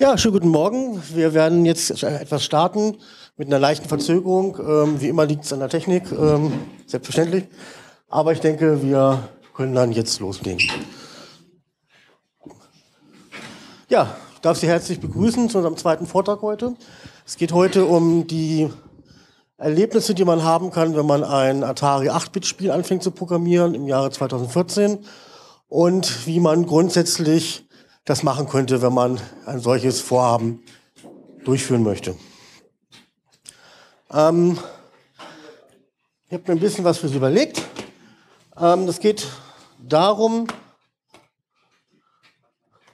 Ja, schönen guten Morgen. Wir werden jetzt etwas starten mit einer leichten Verzögerung. Ähm, wie immer liegt es an der Technik, ähm, selbstverständlich. Aber ich denke, wir können dann jetzt loslegen. Ja, ich darf Sie herzlich begrüßen zu unserem zweiten Vortrag heute. Es geht heute um die Erlebnisse, die man haben kann, wenn man ein Atari 8-Bit-Spiel anfängt zu programmieren im Jahre 2014 und wie man grundsätzlich das machen könnte, wenn man ein solches Vorhaben durchführen möchte. Ähm, ich habe mir ein bisschen was für Sie überlegt. Ähm, es geht darum,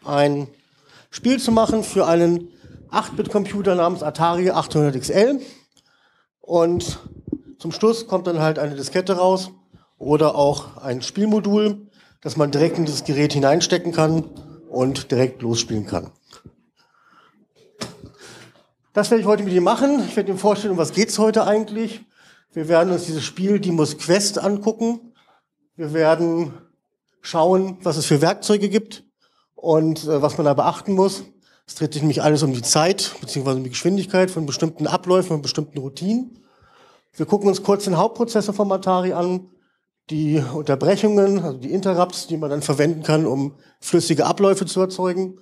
ein Spiel zu machen für einen 8-Bit-Computer namens Atari 800 XL. Und zum Schluss kommt dann halt eine Diskette raus oder auch ein Spielmodul, das man direkt in das Gerät hineinstecken kann und direkt losspielen kann. Das werde ich heute mit Ihnen machen. Ich werde Ihnen vorstellen, um was geht es heute eigentlich. Wir werden uns dieses Spiel Dimos Quest angucken. Wir werden schauen, was es für Werkzeuge gibt und äh, was man da beachten muss. Es dreht sich nämlich alles um die Zeit bzw. um die Geschwindigkeit von bestimmten Abläufen und bestimmten Routinen. Wir gucken uns kurz den Hauptprozessor vom Atari an die Unterbrechungen, also die Interrupts, die man dann verwenden kann, um flüssige Abläufe zu erzeugen.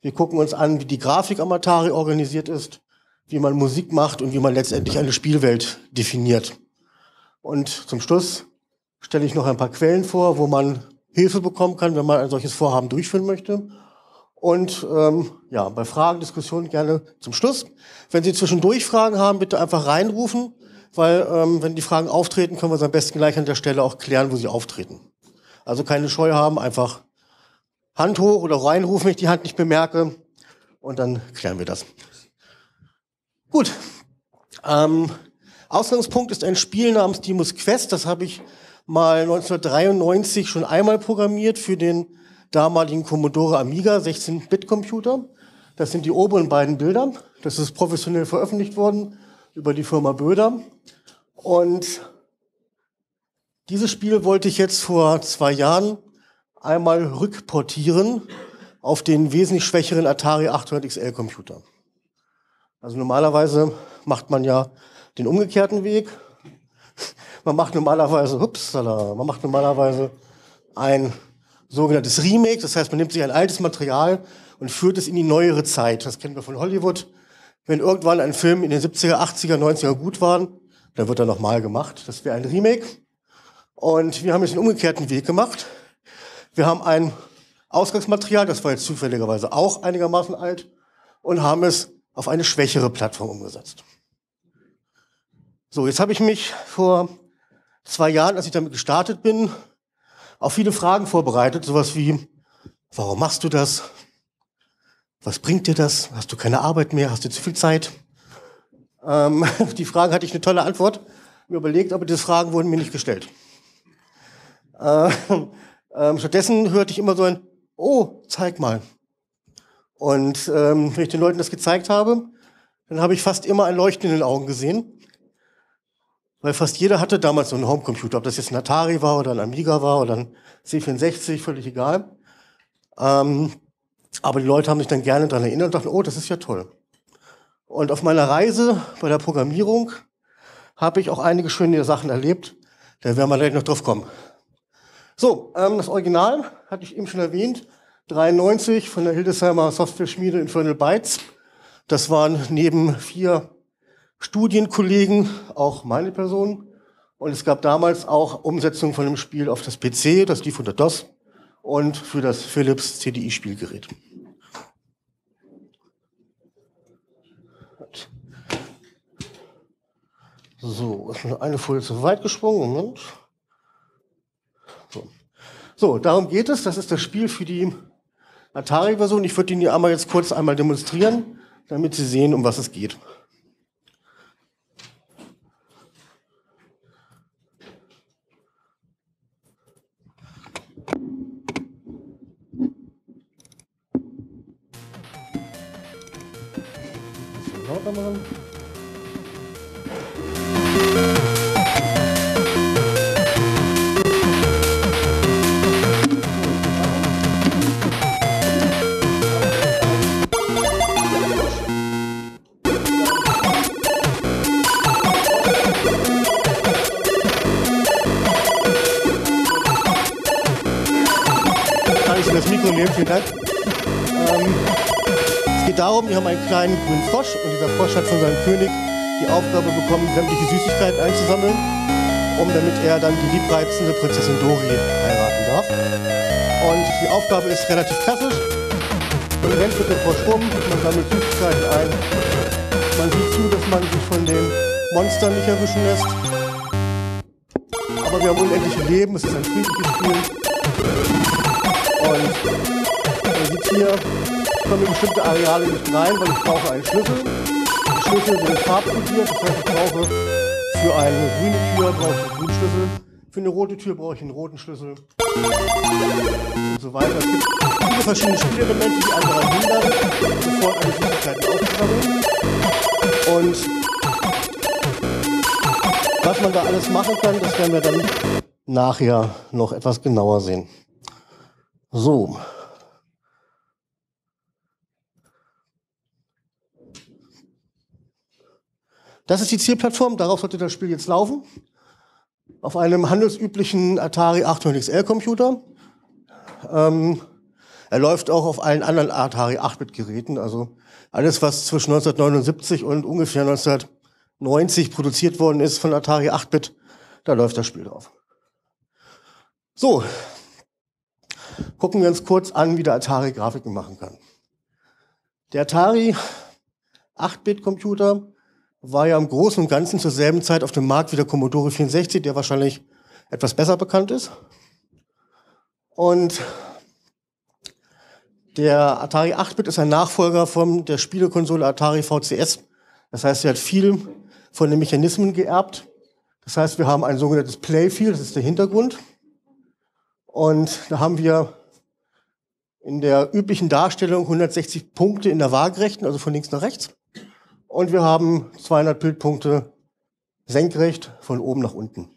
Wir gucken uns an, wie die Grafik am Atari organisiert ist, wie man Musik macht und wie man letztendlich eine Spielwelt definiert. Und zum Schluss stelle ich noch ein paar Quellen vor, wo man Hilfe bekommen kann, wenn man ein solches Vorhaben durchführen möchte. Und ähm, ja, bei Fragen, Diskussionen gerne zum Schluss. Wenn Sie zwischendurch Fragen haben, bitte einfach reinrufen weil ähm, wenn die Fragen auftreten, können wir es am besten gleich an der Stelle auch klären, wo sie auftreten. Also keine Scheu haben, einfach Hand hoch oder reinrufen, wenn ich die Hand nicht bemerke und dann klären wir das. Gut. Ähm, Ausgangspunkt ist ein Spiel namens Dimus Quest. Das habe ich mal 1993 schon einmal programmiert für den damaligen Commodore Amiga 16-Bit-Computer. Das sind die oberen beiden Bilder. Das ist professionell veröffentlicht worden über die Firma Böder. Und dieses Spiel wollte ich jetzt vor zwei Jahren einmal rückportieren auf den wesentlich schwächeren Atari 800 XL Computer. Also normalerweise macht man ja den umgekehrten Weg. Man macht normalerweise, upsala, man macht normalerweise ein sogenanntes Remake. Das heißt, man nimmt sich ein altes Material und führt es in die neuere Zeit. Das kennen wir von Hollywood. Wenn irgendwann ein Film in den 70er, 80er, 90er gut war, dann wird er nochmal gemacht. Das wäre ein Remake. Und wir haben jetzt den umgekehrten Weg gemacht. Wir haben ein Ausgangsmaterial, das war jetzt zufälligerweise auch einigermaßen alt, und haben es auf eine schwächere Plattform umgesetzt. So, jetzt habe ich mich vor zwei Jahren, als ich damit gestartet bin, auf viele Fragen vorbereitet. Sowas wie, warum machst du das? Was bringt dir das? Hast du keine Arbeit mehr? Hast du zu viel Zeit? Ähm, auf die Fragen hatte ich eine tolle Antwort. Mir überlegt, aber diese Fragen wurden mir nicht gestellt. Äh, äh, stattdessen hörte ich immer so ein, oh, zeig mal. Und ähm, wenn ich den Leuten das gezeigt habe, dann habe ich fast immer ein Leuchten in den Augen gesehen. Weil fast jeder hatte damals so einen Homecomputer, ob das jetzt ein Atari war oder ein Amiga war oder ein C64, völlig egal. Ähm, aber die Leute haben sich dann gerne daran erinnert und dachten, oh, das ist ja toll. Und auf meiner Reise bei der Programmierung habe ich auch einige schöne Sachen erlebt. Da werden wir gleich noch drauf kommen. So, ähm, das Original hatte ich eben schon erwähnt. 93 von der Hildesheimer Software-Schmiede Infernal Bytes. Das waren neben vier Studienkollegen auch meine Person. Und es gab damals auch Umsetzungen von dem Spiel auf das PC, das lief unter DOS und für das Philips CDI-Spielgerät. So, ist eine Folie zu weit gesprungen. Moment. So. so, darum geht es. Das ist das Spiel für die Atari-Version. Ich würde Ihnen die einmal jetzt kurz einmal demonstrieren, damit Sie sehen, um was es geht. vamos. Das Mikro nehmen, vielen Dank. Geht darum, wir haben einen kleinen grünen Frosch und dieser Frosch hat von seinem König die Aufgabe bekommen, sämtliche Süßigkeiten einzusammeln, um damit er dann die liebreizende Prinzessin Dori heiraten darf. Und die Aufgabe ist relativ klassisch. Man rennt mit dem Frosch rum, man sammelt Süßigkeiten ein. Man sieht zu, dass man sich von den Monstern nicht erwischen lässt. Aber wir haben unendliche Leben, es ist ein friedliches Spiel. Und man sieht hier, kommen in bestimmte Areale nicht rein, weil ich brauche einen Schlüssel. Die Schlüssel sind farbkodiert, das heißt, ich brauche für eine grüne Tür brauche ich einen grünen Schlüssel, für eine rote Tür brauche ich einen roten Schlüssel und so weiter. Es gibt viele verschiedene Spielelemente, die daran hindern, sofort alle Süßigkeiten aufzusammeln. Und was man da alles machen kann, das werden wir dann nachher noch etwas genauer sehen. So. Das ist die Zielplattform, darauf sollte das Spiel jetzt laufen. Auf einem handelsüblichen Atari 800 XL Computer. Ähm, er läuft auch auf allen anderen Atari 8-Bit-Geräten, also alles, was zwischen 1979 und ungefähr 1990 produziert worden ist von Atari 8-Bit, da läuft das Spiel drauf. So, gucken wir uns kurz an, wie der Atari Grafiken machen kann. Der Atari 8-Bit-Computer war ja im Großen und Ganzen zur selben Zeit auf dem Markt wie der Commodore 64, der wahrscheinlich etwas besser bekannt ist. Und der Atari 8-Bit ist ein Nachfolger von der Spielekonsole Atari VCS. Das heißt, er hat viel von den Mechanismen geerbt. Das heißt, wir haben ein sogenanntes Playfield, das ist der Hintergrund. Und da haben wir in der üblichen Darstellung 160 Punkte in der Waagerechten, also von links nach rechts. Und wir haben 200 Bildpunkte senkrecht von oben nach unten.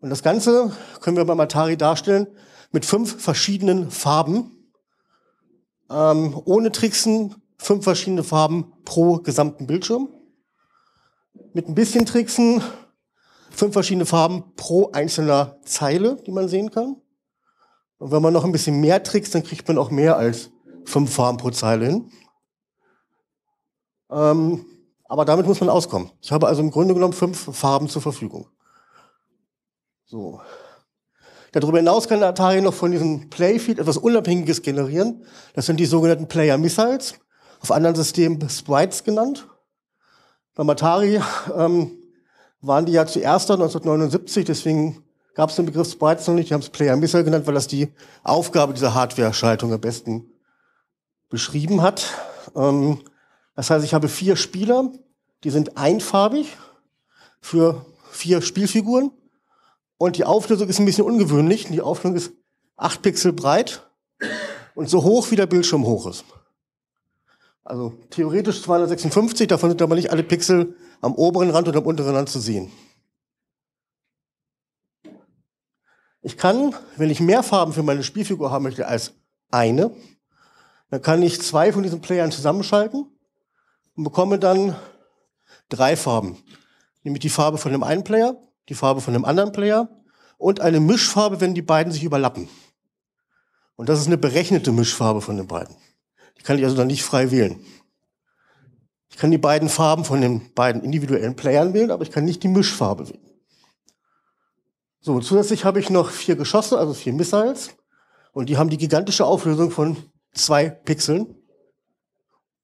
Und das Ganze können wir beim Atari darstellen mit fünf verschiedenen Farben. Ähm, ohne Tricksen fünf verschiedene Farben pro gesamten Bildschirm. Mit ein bisschen Tricksen fünf verschiedene Farben pro einzelner Zeile, die man sehen kann. Und wenn man noch ein bisschen mehr trickst, dann kriegt man auch mehr als fünf Farben pro Zeile hin. Ähm, aber damit muss man auskommen. Ich habe also im Grunde genommen fünf Farben zur Verfügung. So. Darüber hinaus kann der Atari noch von diesem Playfield etwas Unabhängiges generieren. Das sind die sogenannten Player Missiles, auf anderen Systemen Sprites genannt. Beim Atari ähm, waren die ja zuerst da 1979, deswegen gab es den Begriff Sprites noch nicht, die haben es Player Missile genannt, weil das die Aufgabe dieser Hardware-Schaltung am besten beschrieben hat. Ähm, das heißt, ich habe vier Spieler, die sind einfarbig für vier Spielfiguren. Und die Auflösung ist ein bisschen ungewöhnlich. Die Auflösung ist acht Pixel breit und so hoch, wie der Bildschirm hoch ist. Also theoretisch 256, davon sind aber nicht alle Pixel am oberen Rand und am unteren Rand zu sehen. Ich kann, wenn ich mehr Farben für meine Spielfigur haben möchte als eine, dann kann ich zwei von diesen Playern zusammenschalten und bekomme dann drei Farben. Nämlich die Farbe von dem einen Player, die Farbe von dem anderen Player und eine Mischfarbe, wenn die beiden sich überlappen. Und das ist eine berechnete Mischfarbe von den beiden. Die kann ich also dann nicht frei wählen. Ich kann die beiden Farben von den beiden individuellen Playern wählen, aber ich kann nicht die Mischfarbe wählen. So, zusätzlich habe ich noch vier Geschosse, also vier Missiles. Und die haben die gigantische Auflösung von zwei Pixeln.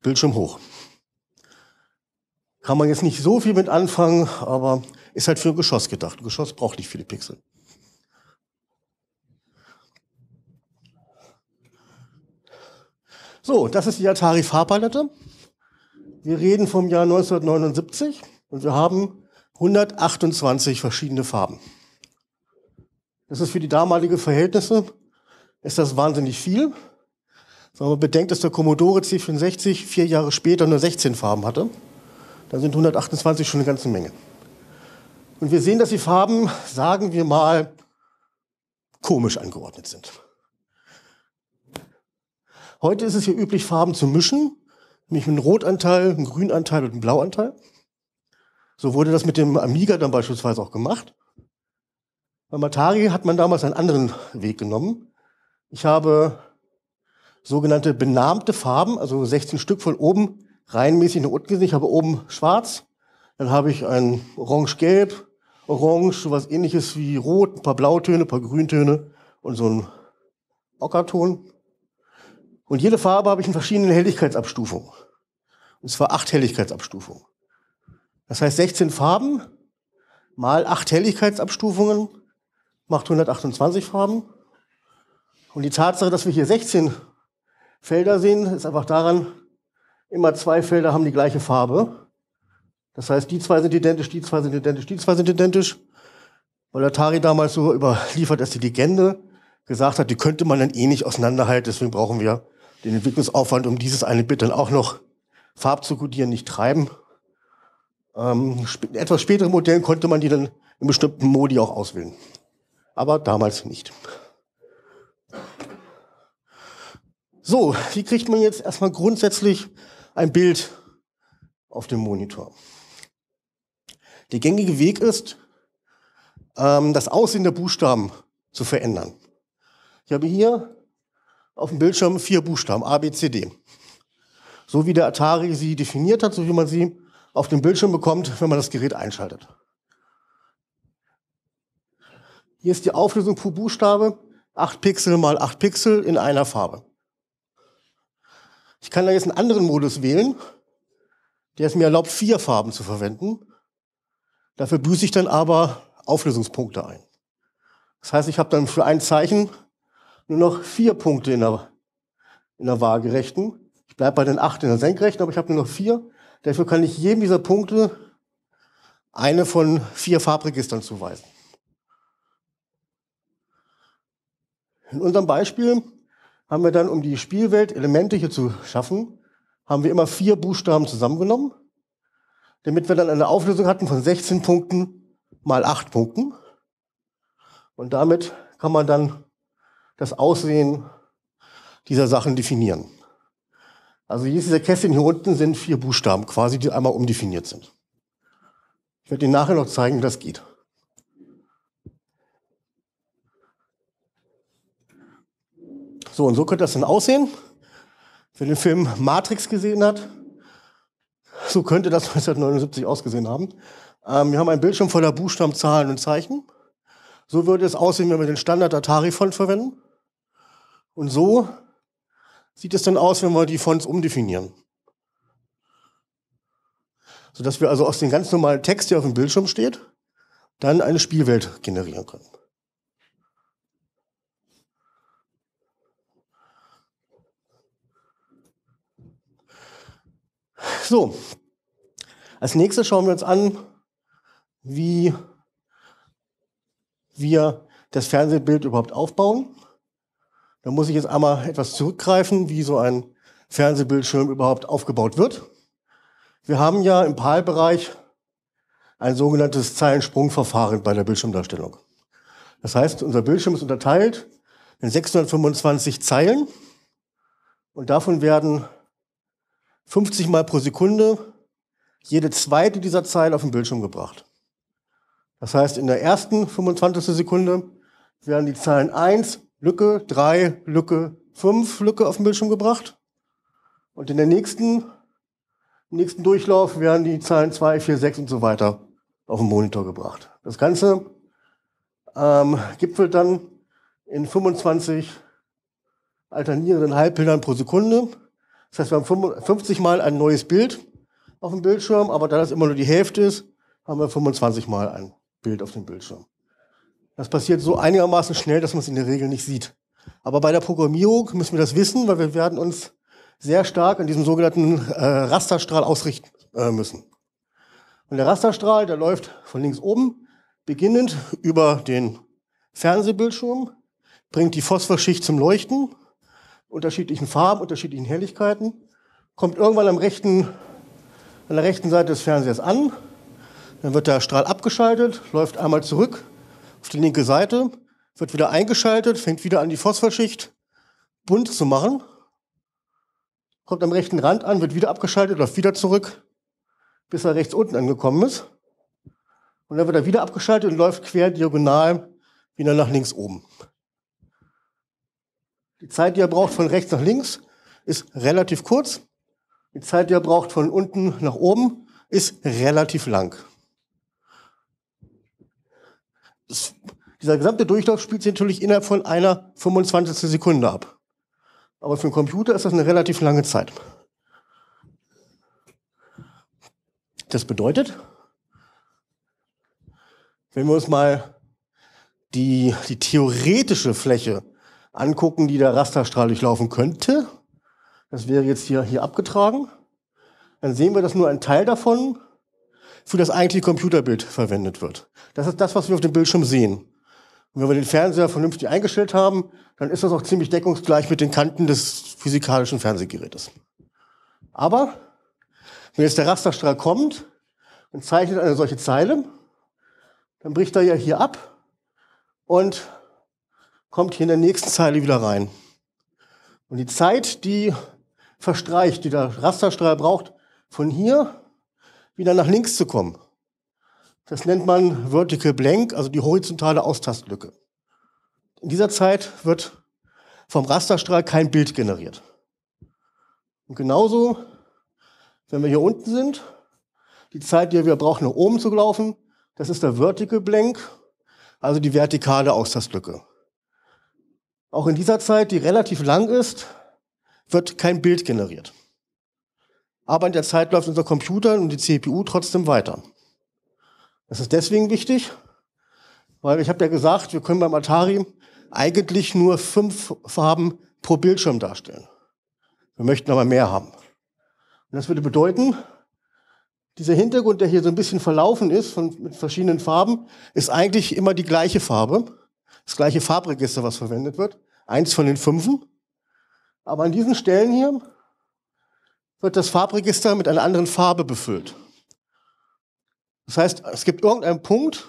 Bildschirm hoch. Kann man jetzt nicht so viel mit anfangen, aber ist halt für ein Geschoss gedacht. Ein Geschoss braucht nicht viele Pixel. So, das ist die Atari Farbpalette. Wir reden vom Jahr 1979 und wir haben 128 verschiedene Farben. Das ist für die damalige Verhältnisse, ist das wahnsinnig viel. Wenn man bedenkt, dass der Commodore C64 vier Jahre später nur 16 Farben hatte. Da sind 128 schon eine ganze Menge. Und wir sehen, dass die Farben, sagen wir mal, komisch angeordnet sind. Heute ist es hier üblich, Farben zu mischen, nämlich einen Rotanteil, einen Grünanteil und einen Blauanteil. So wurde das mit dem Amiga dann beispielsweise auch gemacht. Beim Atari hat man damals einen anderen Weg genommen. Ich habe sogenannte benahmte Farben, also 16 Stück von oben reihenmäßig nach unten gesehen. Ich habe oben schwarz, dann habe ich ein orange-gelb, orange, sowas ähnliches wie rot, ein paar Blautöne, ein paar Grüntöne und so ein Ockerton. Und jede Farbe habe ich in verschiedenen Helligkeitsabstufungen. Und zwar acht Helligkeitsabstufungen. Das heißt 16 Farben mal acht Helligkeitsabstufungen macht 128 Farben. Und die Tatsache, dass wir hier 16 Felder sehen, ist einfach daran, immer zwei Felder haben die gleiche Farbe. Das heißt, die zwei sind identisch, die zwei sind identisch, die zwei sind identisch. Weil Atari damals so überliefert, dass die Legende gesagt hat, die könnte man dann eh nicht auseinanderhalten, deswegen brauchen wir den Entwicklungsaufwand, um dieses eine Bit dann auch noch Farb zu kodieren, nicht treiben. Ähm, in etwas späteren Modellen konnte man die dann in bestimmten Modi auch auswählen. Aber damals nicht. So, wie kriegt man jetzt erstmal grundsätzlich ein Bild auf dem Monitor? Der gängige Weg ist, ähm, das Aussehen der Buchstaben zu verändern. Ich habe hier auf dem Bildschirm vier Buchstaben, A, B, C, D. So wie der Atari sie definiert hat, so wie man sie auf dem Bildschirm bekommt, wenn man das Gerät einschaltet. Hier ist die Auflösung pro Buchstabe, 8 Pixel mal 8 Pixel in einer Farbe. Ich kann da jetzt einen anderen Modus wählen, der es mir erlaubt, vier Farben zu verwenden. Dafür büße ich dann aber Auflösungspunkte ein. Das heißt, ich habe dann für ein Zeichen nur noch vier Punkte in der, in der Waagerechten. Ich bleibe bei den acht in der Senkrechten, aber ich habe nur noch vier. Dafür kann ich jedem dieser Punkte eine von vier Farbregistern zuweisen. In unserem Beispiel haben wir dann, um die Spielwelt Elemente hier zu schaffen, haben wir immer vier Buchstaben zusammengenommen, damit wir dann eine Auflösung hatten von 16 Punkten mal 8 Punkten. Und damit kann man dann das Aussehen dieser Sachen definieren. Also jedes dieser Kästchen hier unten sind vier Buchstaben quasi, die einmal umdefiniert sind. Ich werde Ihnen nachher noch zeigen, wie das geht. So, und so könnte das dann aussehen. Wer den Film Matrix gesehen hat, so könnte das 1979 ausgesehen haben. Ähm, wir haben einen Bildschirm voller Buchstaben, Zahlen und Zeichen. So würde es aussehen, wenn wir den Standard Atari-Font verwenden. Und so sieht es dann aus, wenn wir die Fonts umdefinieren. Sodass wir also aus dem ganz normalen Text, der auf dem Bildschirm steht, dann eine Spielwelt generieren können. So, als nächstes schauen wir uns an, wie wir das Fernsehbild überhaupt aufbauen. Da muss ich jetzt einmal etwas zurückgreifen, wie so ein Fernsehbildschirm überhaupt aufgebaut wird. Wir haben ja im PAL-Bereich ein sogenanntes Zeilensprungverfahren bei der Bildschirmdarstellung. Das heißt, unser Bildschirm ist unterteilt in 625 Zeilen und davon werden 50 Mal pro Sekunde jede zweite dieser Zeilen auf den Bildschirm gebracht. Das heißt, in der ersten 25. Sekunde werden die Zahlen 1, Lücke, 3, Lücke, 5 Lücke auf den Bildschirm gebracht. Und in der nächsten, im nächsten Durchlauf werden die Zahlen 2, 4, 6 und so weiter auf den Monitor gebracht. Das Ganze ähm, gipfelt dann in 25 alternierenden Halbbildern pro Sekunde. Das heißt, wir haben 50 Mal ein neues Bild auf dem Bildschirm, aber da das immer nur die Hälfte ist, haben wir 25 Mal ein Bild auf dem Bildschirm. Das passiert so einigermaßen schnell, dass man es in der Regel nicht sieht. Aber bei der Programmierung müssen wir das wissen, weil wir werden uns sehr stark an diesem sogenannten äh, Rasterstrahl ausrichten äh, müssen. Und der Rasterstrahl, der läuft von links oben, beginnend über den Fernsehbildschirm, bringt die Phosphorschicht zum Leuchten, unterschiedlichen Farben, unterschiedlichen Helligkeiten, kommt irgendwann am rechten, an der rechten Seite des Fernsehers an, dann wird der Strahl abgeschaltet, läuft einmal zurück auf die linke Seite, wird wieder eingeschaltet, fängt wieder an, die Phosphorschicht bunt zu machen, kommt am rechten Rand an, wird wieder abgeschaltet, läuft wieder zurück, bis er rechts unten angekommen ist. Und dann wird er wieder abgeschaltet und läuft quer diagonal wieder nach links oben. Die Zeit, die er braucht von rechts nach links, ist relativ kurz. Die Zeit, die er braucht von unten nach oben, ist relativ lang. Das, dieser gesamte Durchlauf spielt sich natürlich innerhalb von einer 25. Sekunde ab. Aber für einen Computer ist das eine relativ lange Zeit. Das bedeutet, wenn wir uns mal die, die theoretische Fläche angucken, die der Rasterstrahl durchlaufen könnte, das wäre jetzt hier, hier abgetragen, dann sehen wir, dass nur ein Teil davon für das eigentliche Computerbild verwendet wird. Das ist das, was wir auf dem Bildschirm sehen. Und wenn wir den Fernseher vernünftig eingestellt haben, dann ist das auch ziemlich deckungsgleich mit den Kanten des physikalischen Fernsehgerätes. Aber wenn jetzt der Rasterstrahl kommt und zeichnet eine solche Zeile, dann bricht er ja hier ab und kommt hier in der nächsten Zeile wieder rein. Und die Zeit, die verstreicht, die der Rasterstrahl braucht, von hier wieder nach links zu kommen. Das nennt man Vertical Blank, also die horizontale Austastlücke. In dieser Zeit wird vom Rasterstrahl kein Bild generiert. Und genauso, wenn wir hier unten sind, die Zeit, die wir brauchen, nach oben zu laufen, das ist der Vertical Blank, also die vertikale Austastlücke. Auch in dieser Zeit, die relativ lang ist, wird kein Bild generiert. Aber in der Zeit läuft unser Computer und die CPU trotzdem weiter. Das ist deswegen wichtig, weil ich habe ja gesagt, wir können beim Atari eigentlich nur fünf Farben pro Bildschirm darstellen. Wir möchten aber mehr haben. Und das würde bedeuten, dieser Hintergrund, der hier so ein bisschen verlaufen ist von, mit verschiedenen Farben, ist eigentlich immer die gleiche Farbe. Das gleiche Farbregister, was verwendet wird. Eins von den fünfen. Aber an diesen Stellen hier wird das Farbregister mit einer anderen Farbe befüllt. Das heißt, es gibt irgendeinen Punkt,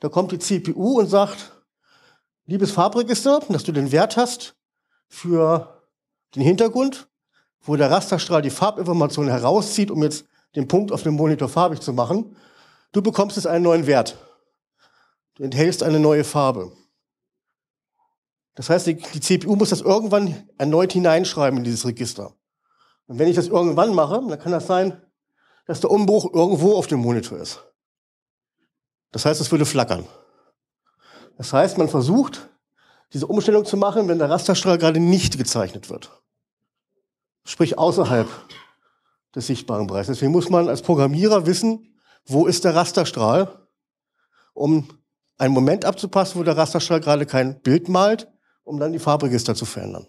da kommt die CPU und sagt, liebes Farbregister, dass du den Wert hast für den Hintergrund, wo der Rasterstrahl die Farbinformation herauszieht, um jetzt den Punkt auf dem Monitor farbig zu machen. Du bekommst jetzt einen neuen Wert. Du enthältst eine neue Farbe. Das heißt, die, die CPU muss das irgendwann erneut hineinschreiben in dieses Register. Und wenn ich das irgendwann mache, dann kann das sein, dass der Umbruch irgendwo auf dem Monitor ist. Das heißt, es würde flackern. Das heißt, man versucht, diese Umstellung zu machen, wenn der Rasterstrahl gerade nicht gezeichnet wird. Sprich außerhalb des sichtbaren Bereichs. Deswegen muss man als Programmierer wissen, wo ist der Rasterstrahl, um einen Moment abzupassen, wo der Rasterstrahl gerade kein Bild malt, um dann die Farbregister zu verändern.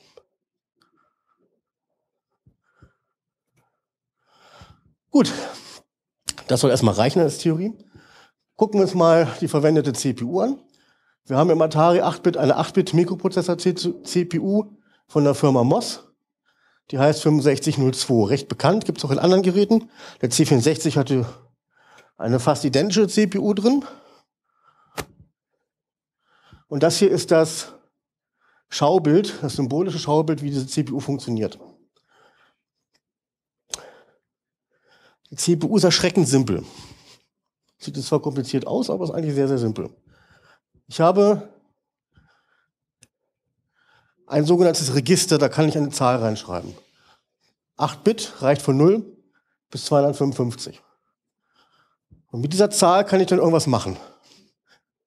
Gut, das soll erstmal reichen als Theorie. Gucken wir uns mal die verwendete CPU an. Wir haben im Atari 8-Bit eine 8-Bit-Mikroprozessor-CPU von der Firma MOS. Die heißt 6502. Recht bekannt, gibt es auch in anderen Geräten. Der C64 hatte eine fast identische CPU drin. Und das hier ist das Schaubild, das symbolische Schaubild, wie diese CPU funktioniert. Die CPU ist erschreckend simpel. Sieht zwar kompliziert aus, aber ist eigentlich sehr, sehr simpel. Ich habe ein sogenanntes Register, da kann ich eine Zahl reinschreiben. 8 Bit reicht von 0 bis 255. Und mit dieser Zahl kann ich dann irgendwas machen.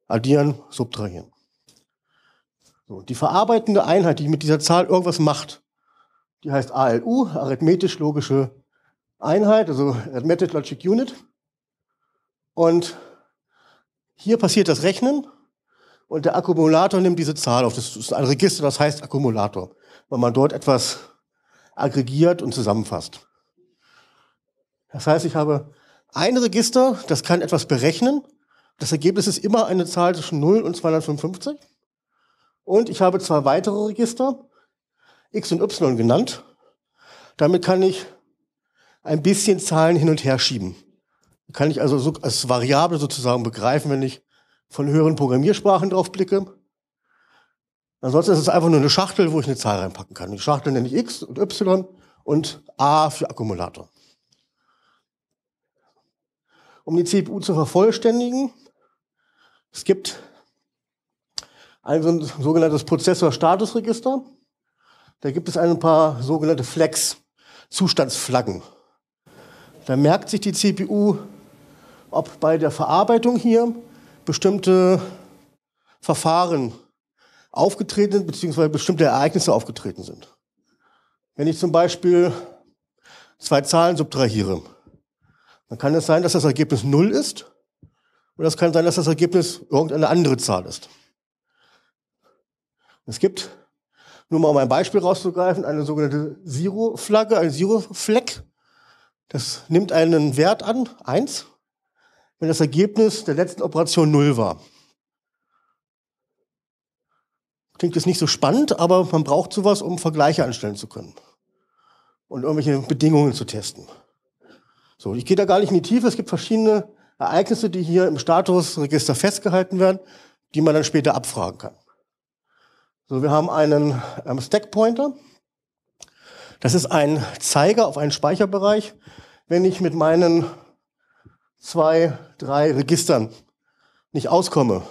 Addieren, subtrahieren. So, die verarbeitende Einheit, die mit dieser Zahl irgendwas macht, die heißt ALU, arithmetisch-logische Einheit, also Arithmetic Logic Unit. Und hier passiert das Rechnen und der Akkumulator nimmt diese Zahl auf. Das ist ein Register, das heißt Akkumulator, weil man dort etwas aggregiert und zusammenfasst. Das heißt, ich habe ein Register, das kann etwas berechnen. Das Ergebnis ist immer eine Zahl zwischen 0 und 255. Und ich habe zwei weitere Register, x und y genannt. Damit kann ich ein bisschen Zahlen hin und her schieben. Kann ich also so als Variable sozusagen begreifen, wenn ich von höheren Programmiersprachen drauf blicke. Ansonsten ist es einfach nur eine Schachtel, wo ich eine Zahl reinpacken kann. Die Schachtel nenne ich X und Y und A für Akkumulator. Um die CPU zu vervollständigen, es gibt ein sogenanntes Prozessor-Statusregister. Da gibt es ein paar sogenannte Flags, Zustandsflaggen. Da merkt sich die CPU, ob bei der Verarbeitung hier bestimmte Verfahren aufgetreten sind, beziehungsweise bestimmte Ereignisse aufgetreten sind. Wenn ich zum Beispiel zwei Zahlen subtrahiere, dann kann es sein, dass das Ergebnis 0 ist, oder es kann sein, dass das Ergebnis irgendeine andere Zahl ist. Es gibt, nur mal um ein Beispiel rauszugreifen, eine sogenannte Zero-Flagge, ein Zero-Fleck. Das nimmt einen Wert an, 1, wenn das Ergebnis der letzten Operation 0 war. Klingt jetzt nicht so spannend, aber man braucht sowas, um Vergleiche anstellen zu können und irgendwelche Bedingungen zu testen. So, ich gehe da gar nicht in die Tiefe. Es gibt verschiedene Ereignisse, die hier im Statusregister festgehalten werden, die man dann später abfragen kann. So, wir haben einen ähm, Stack Pointer. Das ist ein Zeiger auf einen Speicherbereich. Wenn ich mit meinen zwei, drei Registern nicht auskomme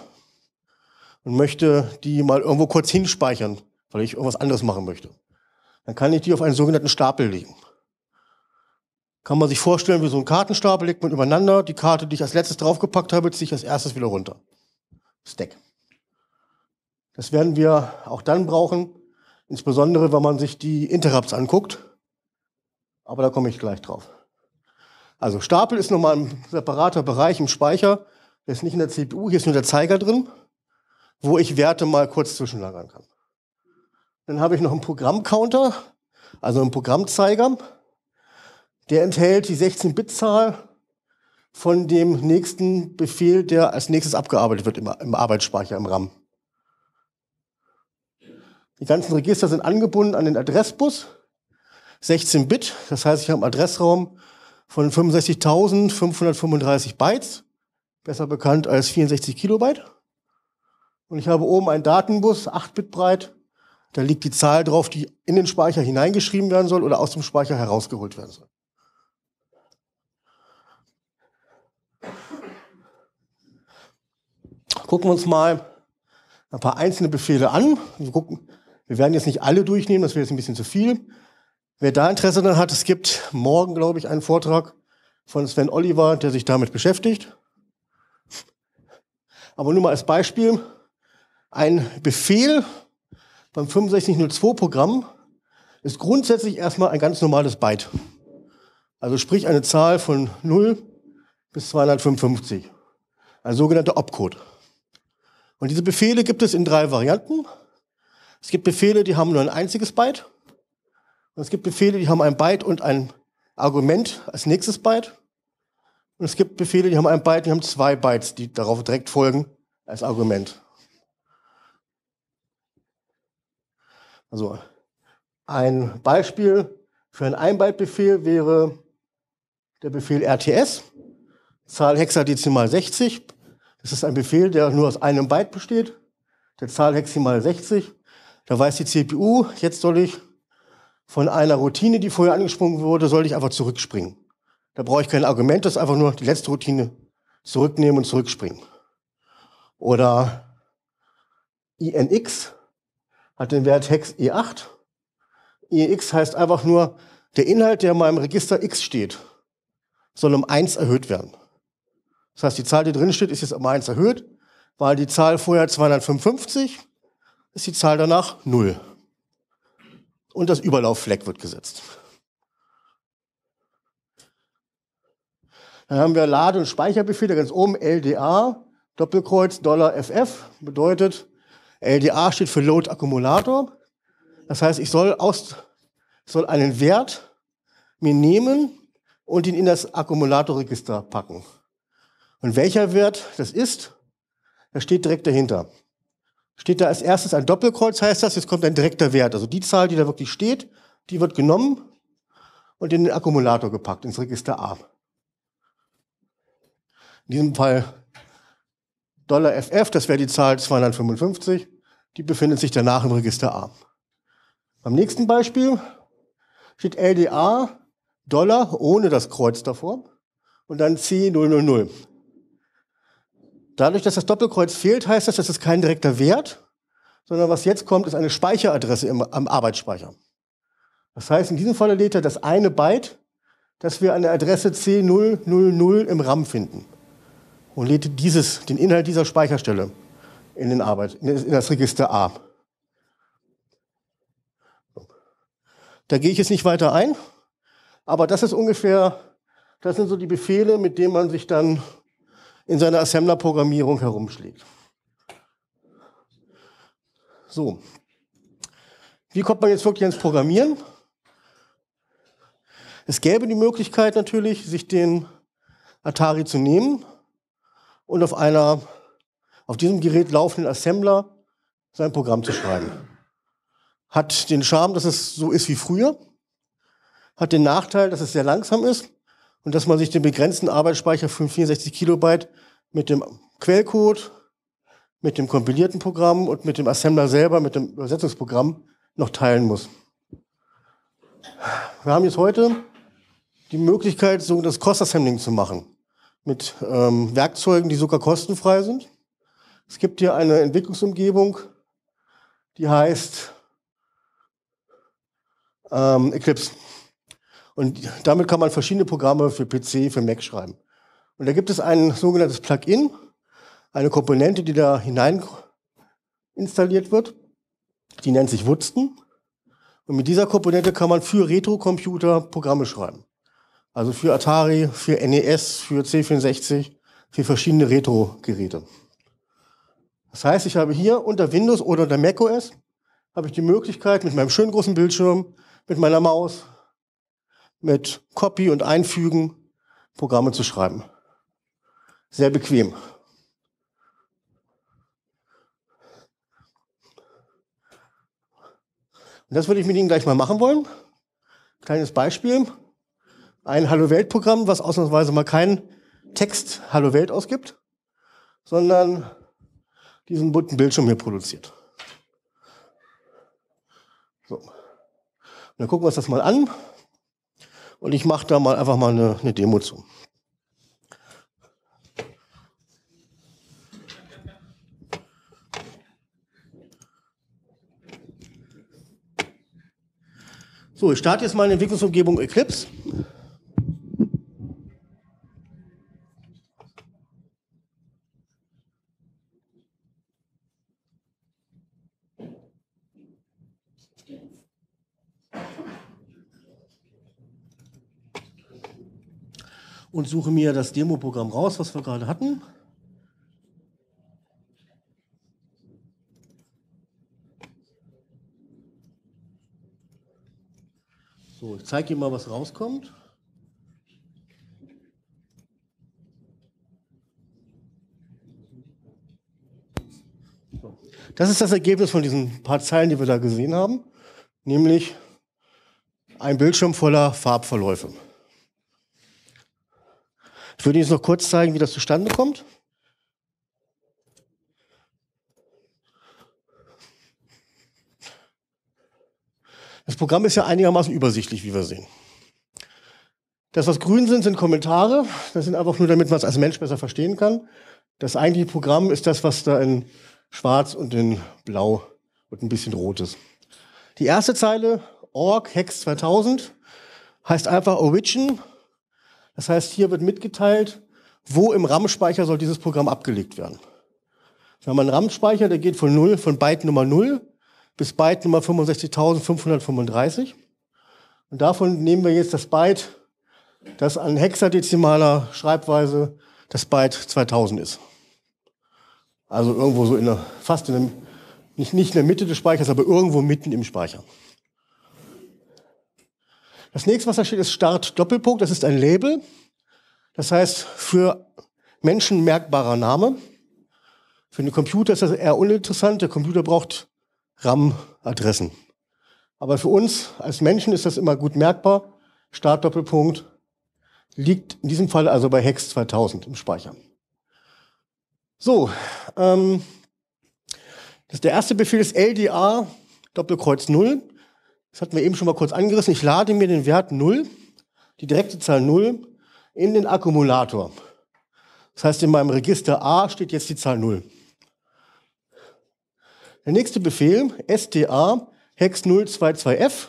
und möchte die mal irgendwo kurz hinspeichern, weil ich irgendwas anderes machen möchte, dann kann ich die auf einen sogenannten Stapel legen. Kann man sich vorstellen, wie so ein Kartenstapel legt man übereinander. Die Karte, die ich als letztes draufgepackt habe, ziehe ich als erstes wieder runter. Stack. Das werden wir auch dann brauchen, insbesondere wenn man sich die Interrupts anguckt. Aber da komme ich gleich drauf. Also Stapel ist nochmal ein separater Bereich im Speicher. Der ist nicht in der CPU, hier ist nur der Zeiger drin, wo ich Werte mal kurz zwischenlagern kann. Dann habe ich noch einen Programmcounter, also einen Programmzeiger. Der enthält die 16-Bit-Zahl von dem nächsten Befehl, der als nächstes abgearbeitet wird im, Arbeitsspeicher, im RAM. Die ganzen Register sind angebunden an den Adressbus. 16 Bit, das heißt, ich habe einen Adressraum von 65.535 Bytes, besser bekannt als 64 Kilobyte. Und ich habe oben einen Datenbus, 8 Bit breit, da liegt die Zahl drauf, die in den Speicher hineingeschrieben werden soll oder aus dem Speicher herausgeholt werden soll. Gucken wir uns mal ein paar einzelne Befehle an. Wir, gucken, wir werden jetzt nicht alle durchnehmen, das wäre jetzt ein bisschen zu viel. Wer da Interesse daran hat, es gibt morgen, glaube ich, einen Vortrag von Sven Oliver, der sich damit beschäftigt. Aber nur mal als Beispiel. Ein Befehl beim 6502-Programm ist grundsätzlich erstmal ein ganz normales Byte. Also sprich eine Zahl von 0 bis 255. Ein sogenannter Opcode. Und diese Befehle gibt es in drei Varianten. Es gibt Befehle, die haben nur ein einziges Byte. Und es gibt Befehle, die haben ein Byte und ein Argument als nächstes Byte. Und es gibt Befehle, die haben ein Byte, die haben zwei Bytes, die darauf direkt folgen als Argument. Also ein Beispiel für einen Einbyte-Befehl wäre der Befehl RTS, Zahl hexadezimal 60. Das ist ein Befehl, der nur aus einem Byte besteht, der Zahl heximal 60. Da weiß die CPU, jetzt soll ich von einer Routine, die vorher angesprungen wurde, soll ich einfach zurückspringen. Da brauche ich kein Argument, das ist einfach nur die letzte Routine zurücknehmen und zurückspringen. Oder INX, hat den Wert hex E8. EX heißt einfach nur, der Inhalt, der in meinem Register X steht, soll um 1 erhöht werden. Das heißt, die Zahl, die drin steht, ist jetzt um 1 erhöht, weil die Zahl vorher 255 ist die Zahl danach 0. Und das Überlauffleck wird gesetzt. Dann haben wir Lade- und Speicherbefehle ganz oben LDA, Doppelkreuz Dollar $FF, bedeutet, LDA steht für Load Akkumulator. Das heißt, ich soll, aus, soll einen Wert mir nehmen und ihn in das Akkumulatorregister packen. Und welcher Wert das ist, das steht direkt dahinter. Steht da als erstes ein Doppelkreuz, heißt das, jetzt kommt ein direkter Wert. Also die Zahl, die da wirklich steht, die wird genommen und in den Akkumulator gepackt, ins Register A. In diesem Fall $FF, das wäre die Zahl 255, die befindet sich danach im Register A. Beim nächsten Beispiel steht LDA Dollar ohne das Kreuz davor und dann C000. Dadurch, dass das Doppelkreuz fehlt, heißt das, das ist kein direkter Wert, sondern was jetzt kommt, ist eine Speicheradresse im, am Arbeitsspeicher. Das heißt, in diesem Fall lädt er das eine Byte, das wir an der Adresse C000 im RAM finden und lädt dieses, den Inhalt dieser Speicherstelle in, den Arbeit, in das Register A. Da gehe ich jetzt nicht weiter ein, aber das ist ungefähr, das sind so die Befehle, mit denen man sich dann in seiner Assembler-Programmierung herumschlägt. So. Wie kommt man jetzt wirklich ins Programmieren? Es gäbe die Möglichkeit natürlich, sich den Atari zu nehmen und auf einer, auf diesem Gerät laufenden Assembler sein Programm zu schreiben. Hat den Charme, dass es so ist wie früher, hat den Nachteil, dass es sehr langsam ist und dass man sich den begrenzten Arbeitsspeicher von 64 Kilobyte mit dem Quellcode, mit dem kompilierten Programm und mit dem Assembler selber, mit dem Übersetzungsprogramm noch teilen muss. Wir haben jetzt heute die Möglichkeit, so das Cross-Assembling zu machen mit ähm, Werkzeugen, die sogar kostenfrei sind. Es gibt hier eine Entwicklungsumgebung, die heißt ähm, Eclipse. Und damit kann man verschiedene Programme für PC, für Mac schreiben. Und da gibt es ein sogenanntes Plugin, eine Komponente, die da hinein installiert wird. Die nennt sich Wutzten. Und mit dieser Komponente kann man für Retro-Computer Programme schreiben. Also für Atari, für NES, für C64, für verschiedene Retro-Geräte. Das heißt, ich habe hier unter Windows oder unter macOS habe ich die Möglichkeit, mit meinem schönen großen Bildschirm, mit meiner Maus, mit Copy und Einfügen Programme zu schreiben. Sehr bequem. Und das würde ich mit Ihnen gleich mal machen wollen. Kleines Beispiel. Ein Hallo Welt Programm, was ausnahmsweise mal keinen Text Hallo Welt ausgibt, sondern diesen bunten Bildschirm hier produziert. So. Und dann gucken wir uns das mal an. Und ich mache da mal einfach mal eine, eine Demo zu. So, ich starte jetzt meine Entwicklungsumgebung Eclipse. Und suche mir das Demo-Programm raus, was wir gerade hatten. So, ich zeige Ihnen mal, was rauskommt. Das ist das Ergebnis von diesen paar Zeilen, die wir da gesehen haben, nämlich ein Bildschirm voller Farbverläufe. Ich würde Ihnen jetzt noch kurz zeigen, wie das zustande kommt. Das Programm ist ja einigermaßen übersichtlich, wie wir sehen. Das, was grün sind, sind Kommentare. Das sind einfach nur, damit man es als Mensch besser verstehen kann. Das eigentliche Programm ist das, was da in schwarz und in blau und ein bisschen rot ist. Die erste Zeile, org hex 2000, heißt einfach Origin. Das heißt, hier wird mitgeteilt, wo im RAM-Speicher soll dieses Programm abgelegt werden. Wir haben einen RAM-Speicher, der geht von 0, von Byte Nummer 0 bis Byte Nummer 65.535. Und davon nehmen wir jetzt das Byte, das an hexadezimaler Schreibweise das Byte 2000 ist. Also irgendwo so in der, fast in der, nicht, nicht in der Mitte des Speichers, aber irgendwo mitten im Speicher. Das nächste, was da steht, ist Start Doppelpunkt. Das ist ein Label. Das heißt, für Menschen merkbarer Name. Für den Computer ist das eher uninteressant. Der Computer braucht RAM-Adressen. Aber für uns als Menschen ist das immer gut merkbar. Start Doppelpunkt liegt in diesem Fall also bei Hex 2000 im Speicher. So, ähm, das der erste Befehl ist LDA Doppelkreuz 0. Das hatten wir eben schon mal kurz angerissen. Ich lade mir den Wert 0, die direkte Zahl 0, in den Akkumulator. Das heißt, in meinem Register A steht jetzt die Zahl 0. Der nächste Befehl, STA hex 022f,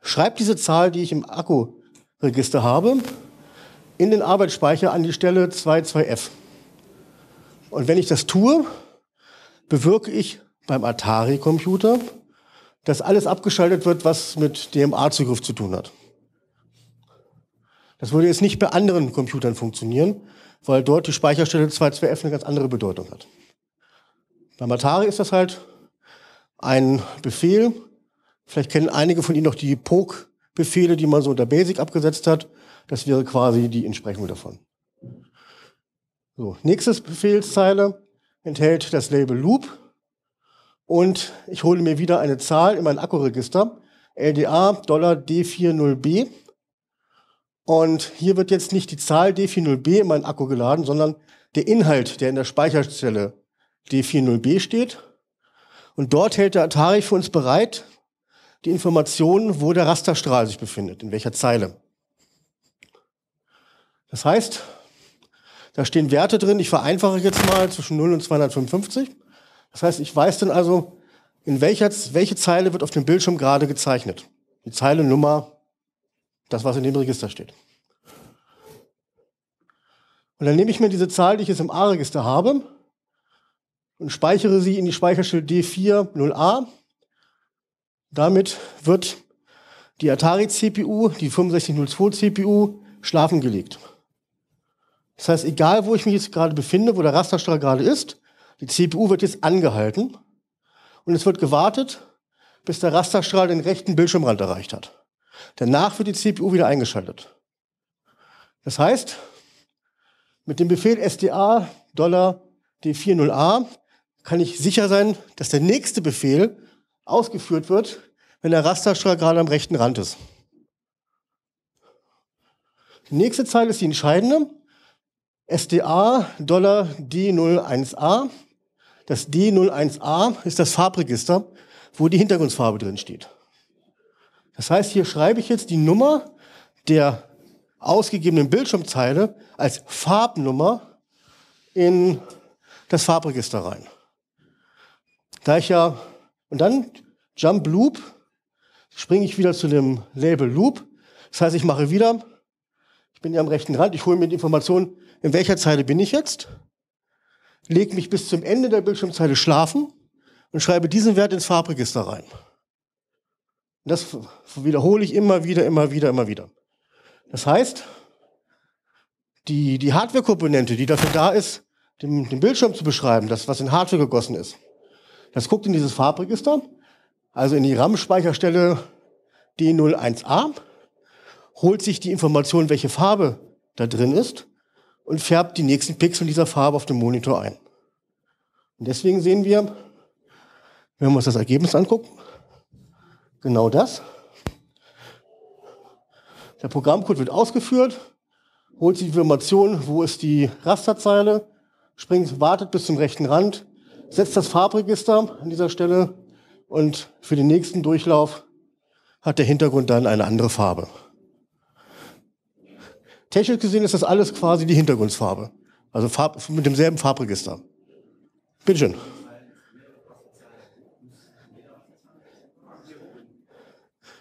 schreibt diese Zahl, die ich im Akkuregister habe, in den Arbeitsspeicher an die Stelle 22f. Und wenn ich das tue, bewirke ich beim Atari-Computer, dass alles abgeschaltet wird, was mit DMA-Zugriff zu tun hat. Das würde jetzt nicht bei anderen Computern funktionieren, weil dort die Speicherstelle 22F eine ganz andere Bedeutung hat. Beim Atari ist das halt ein Befehl. Vielleicht kennen einige von Ihnen noch die Poke-Befehle, die man so unter Basic abgesetzt hat. Das wäre quasi die Entsprechung davon. So, nächstes Befehlszeile enthält das Label Loop und ich hole mir wieder eine Zahl in mein Akkuregister, LDA $D40B. Und hier wird jetzt nicht die Zahl D40B in meinen Akku geladen, sondern der Inhalt, der in der Speicherstelle D40B steht. Und dort hält der Atari für uns bereit die Information, wo der Rasterstrahl sich befindet, in welcher Zeile. Das heißt, da stehen Werte drin, ich vereinfache jetzt mal zwischen 0 und 255. Das heißt, ich weiß dann also, in welcher, welche Zeile wird auf dem Bildschirm gerade gezeichnet. Die Zeile Nummer, das, was in dem Register steht. Und dann nehme ich mir diese Zahl, die ich jetzt im A-Register habe, und speichere sie in die Speicherstelle D40A. Damit wird die Atari-CPU, die 6502-CPU, schlafen gelegt. Das heißt, egal wo ich mich jetzt gerade befinde, wo der Rasterstrahl gerade ist, die CPU wird jetzt angehalten und es wird gewartet, bis der Rasterstrahl den rechten Bildschirmrand erreicht hat. Danach wird die CPU wieder eingeschaltet. Das heißt, mit dem Befehl SDA $D40A kann ich sicher sein, dass der nächste Befehl ausgeführt wird, wenn der Rasterstrahl gerade am rechten Rand ist. Die nächste Zeile ist die entscheidende. SDA $D01A. Das D01A ist das Farbregister, wo die Hintergrundfarbe drin steht. Das heißt, hier schreibe ich jetzt die Nummer der ausgegebenen Bildschirmzeile als Farbnummer in das Farbregister rein. Da ich ja, und dann Jump Loop, springe ich wieder zu dem Label Loop. Das heißt, ich mache wieder, ich bin ja am rechten Rand, ich hole mir die Information, in welcher Zeile bin ich jetzt, lege mich bis zum Ende der Bildschirmzeile schlafen und schreibe diesen Wert ins Farbregister rein. Und das wiederhole ich immer wieder, immer wieder, immer wieder. Das heißt, die, die Hardware-Komponente, die dafür da ist, den, den Bildschirm zu beschreiben, das, was in Hardware gegossen ist, das guckt in dieses Farbregister, also in die RAM-Speicherstelle D01A, holt sich die Information, welche Farbe da drin ist und färbt die nächsten Pixel dieser Farbe auf dem Monitor ein. Und deswegen sehen wir, wenn wir uns das Ergebnis angucken, genau das. Der Programmcode wird ausgeführt, holt die Information, wo ist die Rasterzeile, springt, wartet bis zum rechten Rand, setzt das Farbregister an dieser Stelle und für den nächsten Durchlauf hat der Hintergrund dann eine andere Farbe. Technisch gesehen ist das alles quasi die Hintergrundfarbe. Also Farb, mit demselben Farbregister. Bitteschön.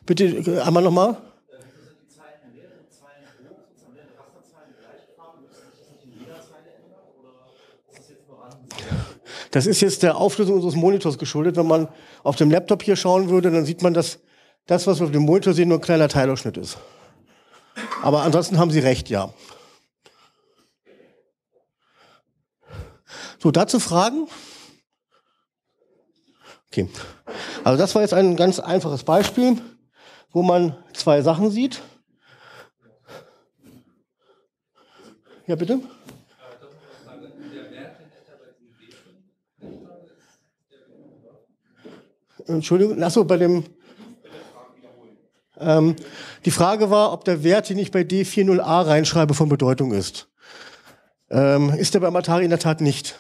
Bitte äh, einmal nochmal. Das ist jetzt der Auflösung unseres Monitors geschuldet. Wenn man auf dem Laptop hier schauen würde, dann sieht man, dass das, was wir auf dem Monitor sehen, nur ein kleiner Teilausschnitt ist. Aber ansonsten haben Sie recht, ja. So, dazu Fragen? Okay. Also das war jetzt ein ganz einfaches Beispiel, wo man zwei Sachen sieht. Ja, bitte? Entschuldigung, achso, bei dem. Ähm, die Frage war, ob der Wert, den ich bei D40A reinschreibe, von Bedeutung ist. Ähm, ist er beim Atari in der Tat nicht.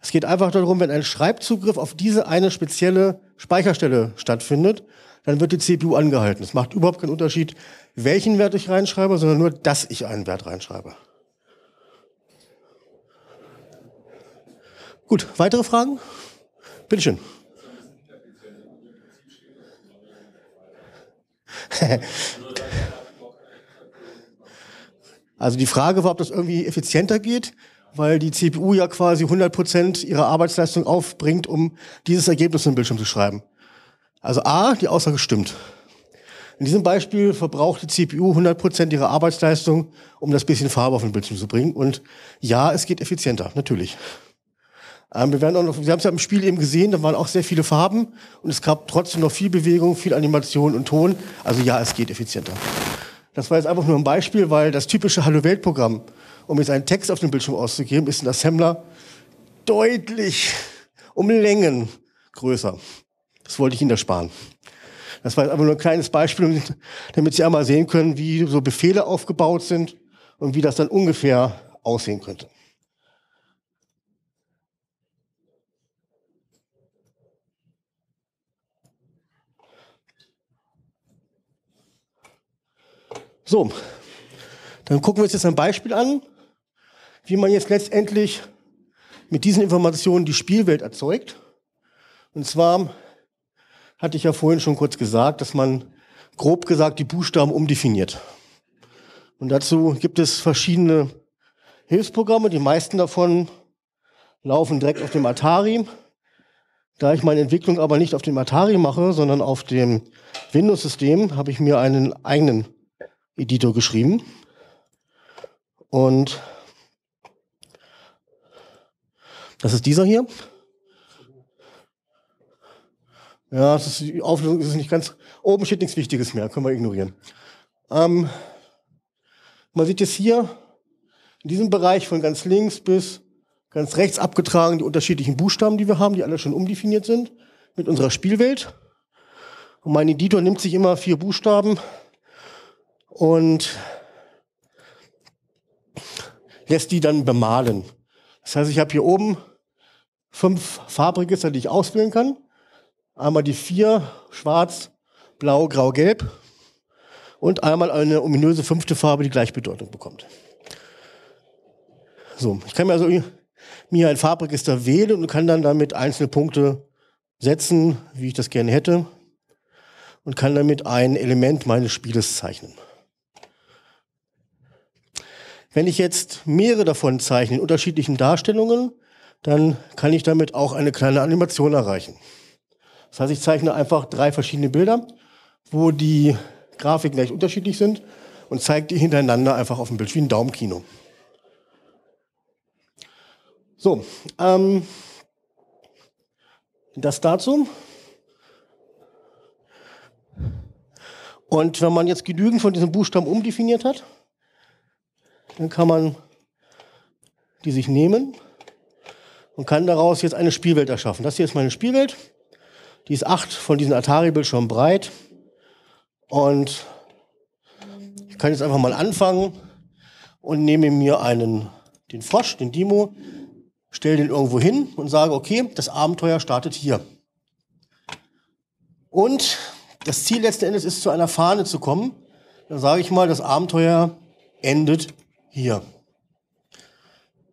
Es geht einfach darum, wenn ein Schreibzugriff auf diese eine spezielle Speicherstelle stattfindet, dann wird die CPU angehalten. Es macht überhaupt keinen Unterschied, welchen Wert ich reinschreibe, sondern nur, dass ich einen Wert reinschreibe. Gut, weitere Fragen? Bitteschön. also die Frage war, ob das irgendwie effizienter geht, weil die CPU ja quasi 100% ihrer Arbeitsleistung aufbringt, um dieses Ergebnis im Bildschirm zu schreiben. Also A, die Aussage stimmt. In diesem Beispiel verbraucht die CPU 100% ihrer Arbeitsleistung, um das bisschen Farbe auf den Bildschirm zu bringen. Und ja, es geht effizienter, natürlich. Ähm, wir, werden auch noch, wir haben es ja im Spiel eben gesehen, da waren auch sehr viele Farben und es gab trotzdem noch viel Bewegung, viel Animation und Ton. Also ja, es geht effizienter. Das war jetzt einfach nur ein Beispiel, weil das typische Hallo Welt Programm, um jetzt einen Text auf dem Bildschirm auszugeben, ist in Assembler deutlich um Längen größer. Das wollte ich Ihnen ersparen. Das war jetzt einfach nur ein kleines Beispiel, damit Sie einmal sehen können, wie so Befehle aufgebaut sind und wie das dann ungefähr aussehen könnte. So, dann gucken wir uns jetzt ein Beispiel an, wie man jetzt letztendlich mit diesen Informationen die Spielwelt erzeugt. Und zwar hatte ich ja vorhin schon kurz gesagt, dass man grob gesagt die Buchstaben umdefiniert. Und dazu gibt es verschiedene Hilfsprogramme. Die meisten davon laufen direkt auf dem Atari. Da ich meine Entwicklung aber nicht auf dem Atari mache, sondern auf dem Windows-System, habe ich mir einen eigenen Editor geschrieben. Und das ist dieser hier. Ja, das ist, die Auflösung ist nicht ganz. Oben steht nichts Wichtiges mehr, können wir ignorieren. Ähm, man sieht jetzt hier in diesem Bereich von ganz links bis ganz rechts abgetragen die unterschiedlichen Buchstaben, die wir haben, die alle schon umdefiniert sind mit unserer Spielwelt. Und mein Editor nimmt sich immer vier Buchstaben und lässt die dann bemalen. Das heißt, ich habe hier oben fünf Farbregister, die ich auswählen kann. Einmal die vier, schwarz, blau, grau, gelb. Und einmal eine ominöse fünfte Farbe, die Gleichbedeutung bekommt. So, ich kann mir also mir ein Farbregister wählen und kann dann damit einzelne Punkte setzen, wie ich das gerne hätte. Und kann damit ein Element meines Spieles zeichnen. Wenn ich jetzt mehrere davon zeichne in unterschiedlichen Darstellungen, dann kann ich damit auch eine kleine Animation erreichen. Das heißt, ich zeichne einfach drei verschiedene Bilder, wo die Grafiken gleich unterschiedlich sind und zeige die hintereinander einfach auf dem Bild wie ein Daumenkino. So, ähm, das dazu. Und wenn man jetzt genügend von diesen Buchstaben umdefiniert hat, dann kann man die sich nehmen und kann daraus jetzt eine Spielwelt erschaffen. Das hier ist meine Spielwelt. Die ist acht von diesen Atari-Bildschirmen breit. Und ich kann jetzt einfach mal anfangen und nehme mir einen, den Frosch, den Dimo, stelle den irgendwo hin und sage, okay, das Abenteuer startet hier. Und das Ziel letzten Endes ist, zu einer Fahne zu kommen. Dann sage ich mal, das Abenteuer endet hier.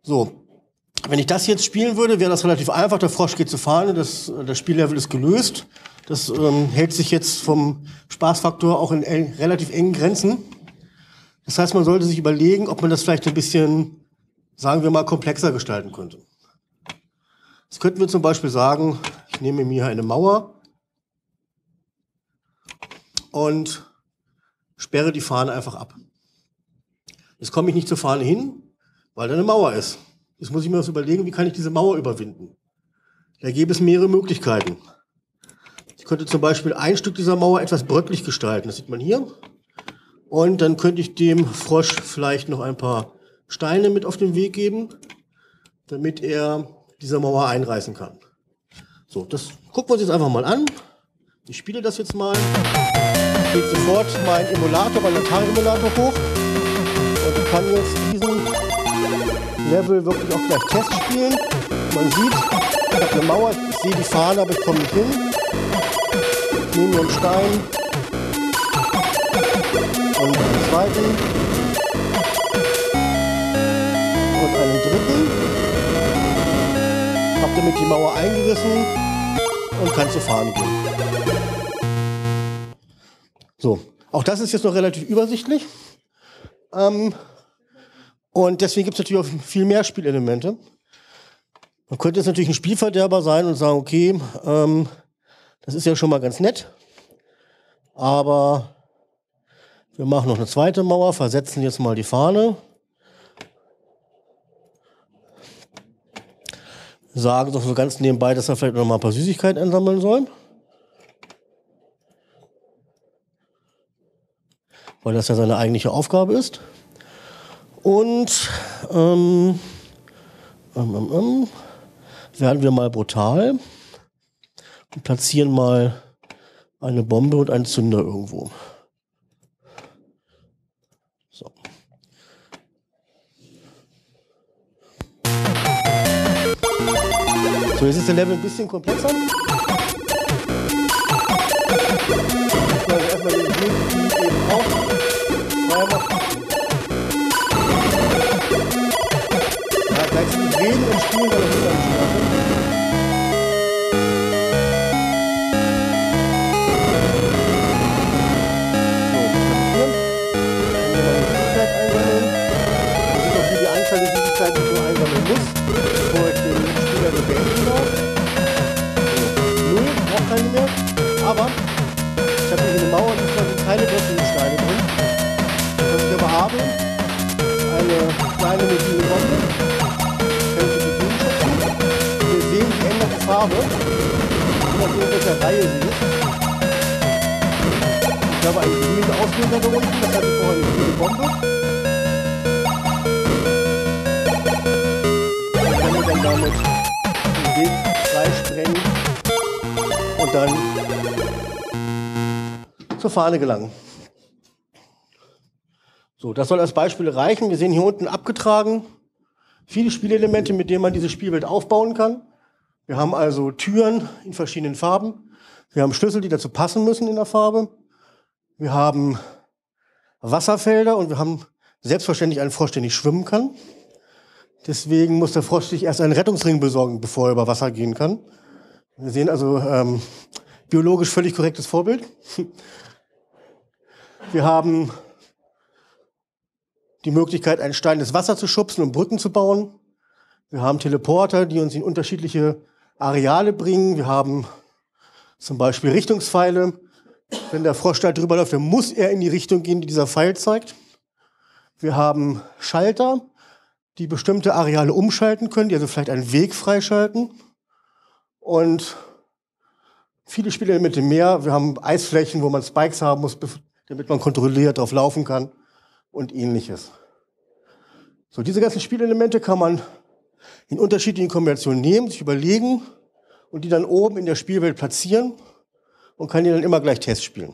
So, wenn ich das jetzt spielen würde, wäre das relativ einfach. Der Frosch geht zur Fahne, das, das Spiellevel ist gelöst. Das ähm, hält sich jetzt vom Spaßfaktor auch in eng, relativ engen Grenzen. Das heißt, man sollte sich überlegen, ob man das vielleicht ein bisschen, sagen wir mal, komplexer gestalten könnte. Jetzt könnten wir zum Beispiel sagen, ich nehme mir eine Mauer und sperre die Fahne einfach ab. Jetzt komme ich nicht zur Fahne hin, weil da eine Mauer ist. Jetzt muss ich mir was überlegen, wie kann ich diese Mauer überwinden. Da gäbe es mehrere Möglichkeiten. Ich könnte zum Beispiel ein Stück dieser Mauer etwas bröcklich gestalten. Das sieht man hier. Und dann könnte ich dem Frosch vielleicht noch ein paar Steine mit auf den Weg geben, damit er diese Mauer einreißen kann. So, das gucken wir uns jetzt einfach mal an. Ich spiele das jetzt mal. Geht sofort mein Emulator, mein Atari-Emulator hoch kann jetzt diesen Level wirklich auch gleich Test spielen. Man sieht, ich habe eine Mauer, ich sehe die Fahne, aber ich komme nicht hin. Ich nehme einen Stein und einen zweiten und einen dritten. Habe damit die Mauer eingerissen und kann zur Fahne gehen. So, auch das ist jetzt noch relativ übersichtlich. Ähm, und deswegen gibt es natürlich auch viel mehr Spielelemente. Man könnte jetzt natürlich ein Spielverderber sein und sagen, okay, ähm, das ist ja schon mal ganz nett, aber wir machen noch eine zweite Mauer, versetzen jetzt mal die Fahne. Sagen doch so ganz nebenbei, dass er vielleicht noch mal ein paar Süßigkeiten einsammeln soll. Weil das ja seine eigentliche Aufgabe ist. Und ähm, ähm, ähm, ähm werden wir mal brutal und platzieren mal eine Bombe und einen Zünder irgendwo. So. So, jetzt ist der Level ein bisschen komplexer. Also erstmal den Weg machen. Darf. Null, braucht keine mehr. Aber ich habe hier eine Mauer, diesmal sind keine Steine drin. Was ich aber habe, eine kleine mobile Farbe. Je nachdem, welcher Reihe sie. Ich habe einen grünen Auslöser da unten, das hatte vorher eine grüne Bombe. Ich kann dann damit den Weg freisprengen und dann zur Fahne gelangen. So, das soll als Beispiel reichen. Wir sehen hier unten abgetragen viele Spielelemente, mit denen man diese Spielwelt aufbauen kann. Wir haben also Türen in verschiedenen Farben. Wir haben Schlüssel, die dazu passen müssen in der Farbe. Wir haben Wasserfelder und wir haben selbstverständlich einen Frosch, der nicht schwimmen kann. Deswegen muss der Frosch sich erst einen Rettungsring besorgen, bevor er über Wasser gehen kann. Wir sehen also ähm, biologisch völlig korrektes Vorbild. Wir haben die Möglichkeit, einen Stein ins Wasser zu schubsen und Brücken zu bauen. Wir haben Teleporter, die uns in unterschiedliche Areale bringen. Wir haben zum Beispiel Richtungspfeile. Wenn der Frosch da drüber läuft, dann muss er in die Richtung gehen, die dieser Pfeil zeigt. Wir haben Schalter, die bestimmte Areale umschalten können, die also vielleicht einen Weg freischalten. Und viele Spielelemente mehr. Wir haben Eisflächen, wo man Spikes haben muss, damit man kontrolliert drauf laufen kann und ähnliches. So, diese ganzen Spielelemente kann man in unterschiedlichen Kombinationen nehmen, sich überlegen und die dann oben in der Spielwelt platzieren und kann die dann immer gleich Test spielen.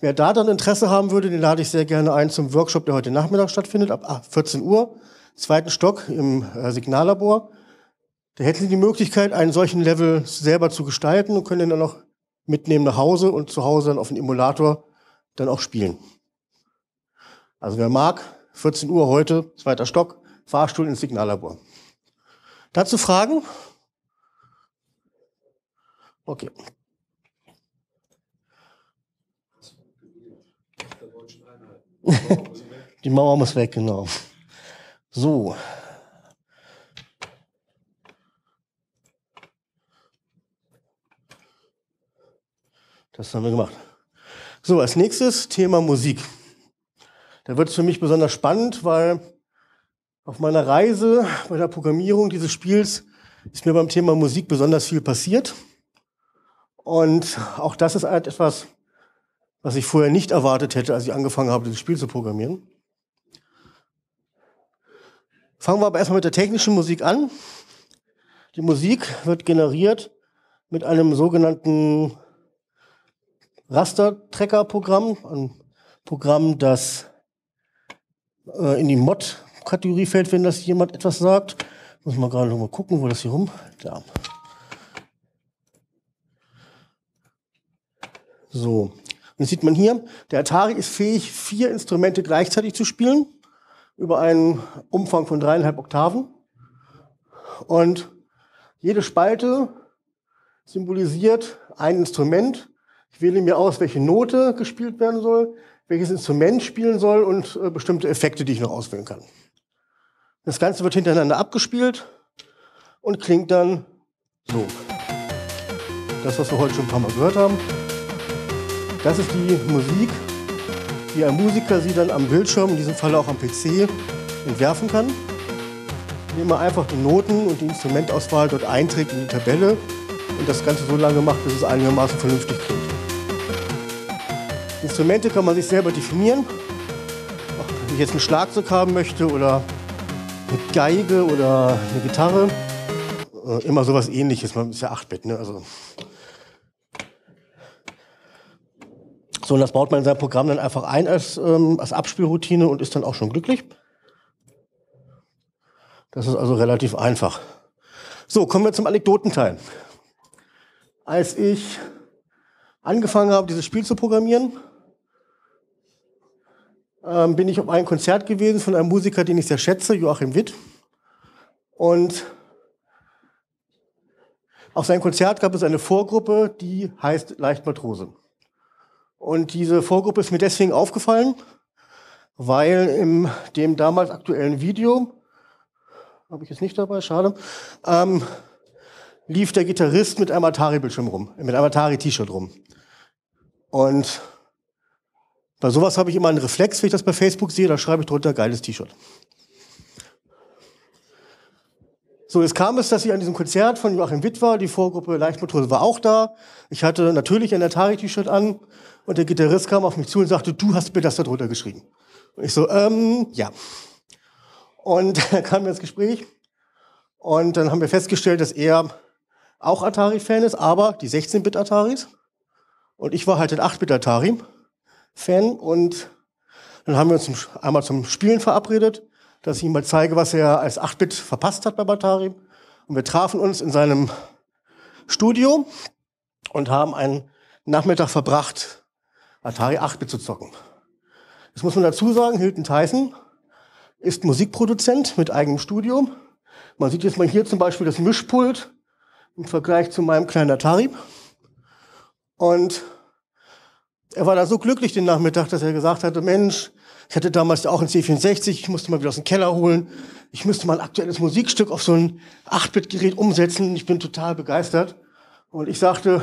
Wer da dann Interesse haben würde, den lade ich sehr gerne ein zum Workshop, der heute Nachmittag stattfindet, ab 14 Uhr, zweiten Stock im äh, Signallabor. Da hätten Sie die Möglichkeit, einen solchen Level selber zu gestalten und können den dann noch mitnehmen nach Hause und zu Hause dann auf den Emulator dann auch spielen. Also wer mag, 14 Uhr heute, zweiter Stock, Fahrstuhl ins Signallabor. Dazu Fragen? Okay. Die Mauer muss weg, genau. So. Das haben wir gemacht. So, als nächstes Thema Musik. Da wird es für mich besonders spannend, weil auf meiner Reise bei der Programmierung dieses Spiels ist mir beim Thema Musik besonders viel passiert. Und auch das ist halt etwas, was ich vorher nicht erwartet hätte, als ich angefangen habe, dieses Spiel zu programmieren. Fangen wir aber erstmal mit der technischen Musik an. Die Musik wird generiert mit einem sogenannten Raster-Tracker-Programm, ein Programm, das äh, in die Mod Kategorie fällt, wenn das jemand etwas sagt. Muss man gerade noch mal gucken, wo das hier rum. Da. So. Jetzt sieht man hier, der Atari ist fähig, vier Instrumente gleichzeitig zu spielen, über einen Umfang von dreieinhalb Oktaven. Und Jede Spalte symbolisiert ein Instrument. Ich wähle mir aus, welche Note gespielt werden soll, welches Instrument spielen soll und äh, bestimmte Effekte, die ich noch auswählen kann. Das Ganze wird hintereinander abgespielt und klingt dann so. Das, was wir heute schon ein paar Mal gehört haben. Das ist die Musik, die ein Musiker sie dann am Bildschirm, in diesem Fall auch am PC, entwerfen kann. Indem er einfach die Noten und die Instrumentauswahl dort einträgt in die Tabelle und das Ganze so lange macht, bis es einigermaßen vernünftig klingt. Instrumente kann man sich selber definieren. Wenn ich jetzt ein Schlagzeug haben möchte oder eine Geige oder eine Gitarre, äh, immer sowas ähnliches, man ist ja 8-Bit, ne? Also so, und das baut man in sein Programm dann einfach ein als, ähm, als Abspielroutine und ist dann auch schon glücklich. Das ist also relativ einfach. So, kommen wir zum Anekdotenteil. Als ich angefangen habe, dieses Spiel zu programmieren, ähm, bin ich auf ein Konzert gewesen von einem Musiker, den ich sehr schätze, Joachim Witt. Und auf seinem Konzert gab es eine Vorgruppe, die heißt Leichtmatrose. Und diese Vorgruppe ist mir deswegen aufgefallen, weil in dem damals aktuellen Video, habe ich jetzt nicht dabei, schade, ähm, lief der Gitarrist mit einem Atari-Bildschirm rum, mit einem Atari-T-Shirt rum. Und bei sowas habe ich immer einen Reflex, wenn ich das bei Facebook sehe, da schreibe ich drunter geiles T-Shirt. So, es kam es, dass ich an diesem Konzert von Joachim Witt war, die Vorgruppe Leichtmotor war auch da. Ich hatte natürlich ein Atari-T-Shirt an und der Gitarrist kam auf mich zu und sagte, du hast mir das da drunter geschrieben. Und ich so, ähm, ja. Und dann kam wir ins Gespräch und dann haben wir festgestellt, dass er auch Atari-Fan ist, aber die 16-Bit-Ataris. Und ich war halt ein 8-Bit-Atari-Fan und dann haben wir uns einmal zum Spielen verabredet dass ich ihm mal zeige, was er als 8-Bit verpasst hat bei Atari. Und wir trafen uns in seinem Studio und haben einen Nachmittag verbracht, Atari 8-Bit zu zocken. Das muss man dazu sagen, Hilton Tyson ist Musikproduzent mit eigenem Studio. Man sieht jetzt mal hier zum Beispiel das Mischpult im Vergleich zu meinem kleinen Atari. Und er war da so glücklich den Nachmittag, dass er gesagt hatte, Mensch, ich hatte damals auch ein C64, ich musste mal wieder aus dem Keller holen. Ich müsste mal ein aktuelles Musikstück auf so ein 8-Bit-Gerät umsetzen. Ich bin total begeistert. Und ich sagte,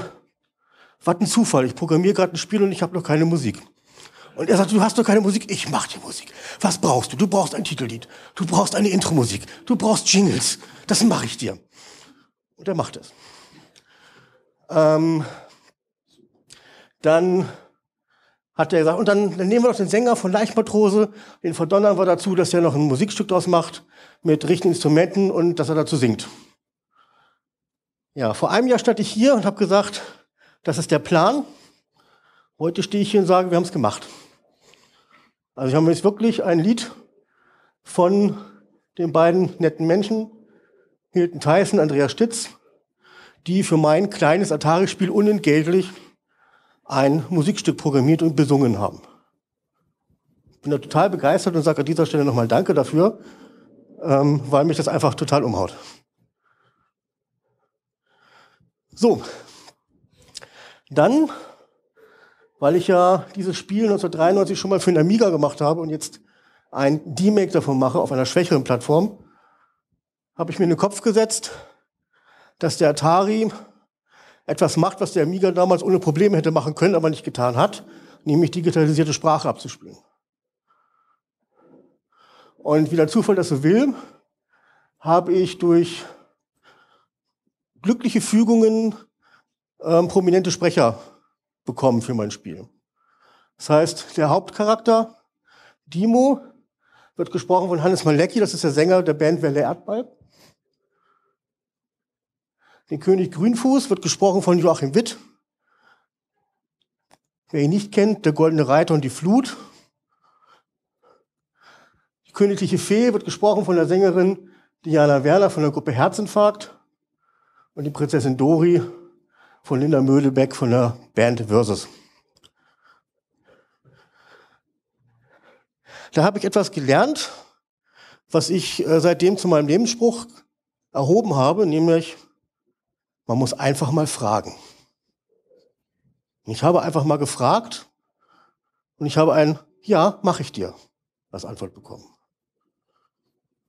was ein Zufall, ich programmiere gerade ein Spiel und ich habe noch keine Musik. Und er sagte, du hast doch keine Musik, ich mach die Musik. Was brauchst du? Du brauchst ein Titellied, du brauchst eine Intro-Musik, du brauchst Jingles. Das mache ich dir. Und er macht es. Ähm, dann hat er gesagt, und dann, dann nehmen wir doch den Sänger von Leichtmatrose, den verdonnern wir dazu, dass er noch ein Musikstück draus macht mit richtigen Instrumenten und dass er dazu singt. Ja, vor einem Jahr stand ich hier und habe gesagt, das ist der Plan. Heute stehe ich hier und sage, wir haben es gemacht. Also ich habe jetzt wirklich ein Lied von den beiden netten Menschen, Hilton Tyson, Andreas Stitz, die für mein kleines Atari-Spiel unentgeltlich ein Musikstück programmiert und besungen haben. Bin da total begeistert und sage an dieser Stelle nochmal Danke dafür, ähm, weil mich das einfach total umhaut. So, dann, weil ich ja dieses Spiel 1993 schon mal für den Amiga gemacht habe und jetzt ein D-Make davon mache auf einer schwächeren Plattform, habe ich mir in den Kopf gesetzt, dass der Atari etwas macht, was der Amiga damals ohne Probleme hätte machen können, aber nicht getan hat, nämlich digitalisierte Sprache abzuspielen. Und wie der Zufall das so will, habe ich durch glückliche Fügungen ähm, prominente Sprecher bekommen für mein Spiel. Das heißt, der Hauptcharakter, Dimo, wird gesprochen von Hannes Malecki, das ist der Sänger der Band Welle Erdball. Den König Grünfuß wird gesprochen von Joachim Witt. Wer ihn nicht kennt, der Goldene Reiter und die Flut. Die königliche Fee wird gesprochen von der Sängerin Diana Werner von der Gruppe Herzinfarkt. Und die Prinzessin Dori von Linda Mödelbeck von der Band Versus. Da habe ich etwas gelernt, was ich äh, seitdem zu meinem Lebensspruch erhoben habe, nämlich Man muss einfach mal fragen. Ich habe einfach mal gefragt und ich habe ein Ja, mache ich dir als Antwort bekommen.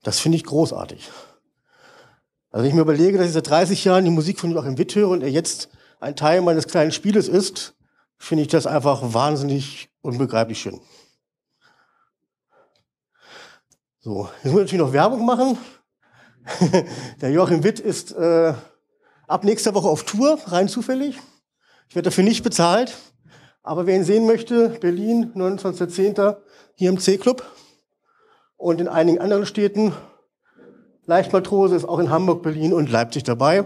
Das finde ich großartig. Also wenn ich mir überlege, dass ich seit 30 Jahren die Musik von Joachim Witt höre und er jetzt ein Teil meines kleinen Spieles ist, finde ich das einfach wahnsinnig unbegreiflich schön. So, jetzt muss ich natürlich noch Werbung machen. Der Joachim Witt ist äh, ab nächster Woche auf Tour, rein zufällig. Ich werde dafür nicht bezahlt. Aber wer ihn sehen möchte, Berlin, 29.10. hier im C-Club. Und in einigen anderen Städten. Leichtmatrose ist auch in Hamburg, Berlin und Leipzig dabei.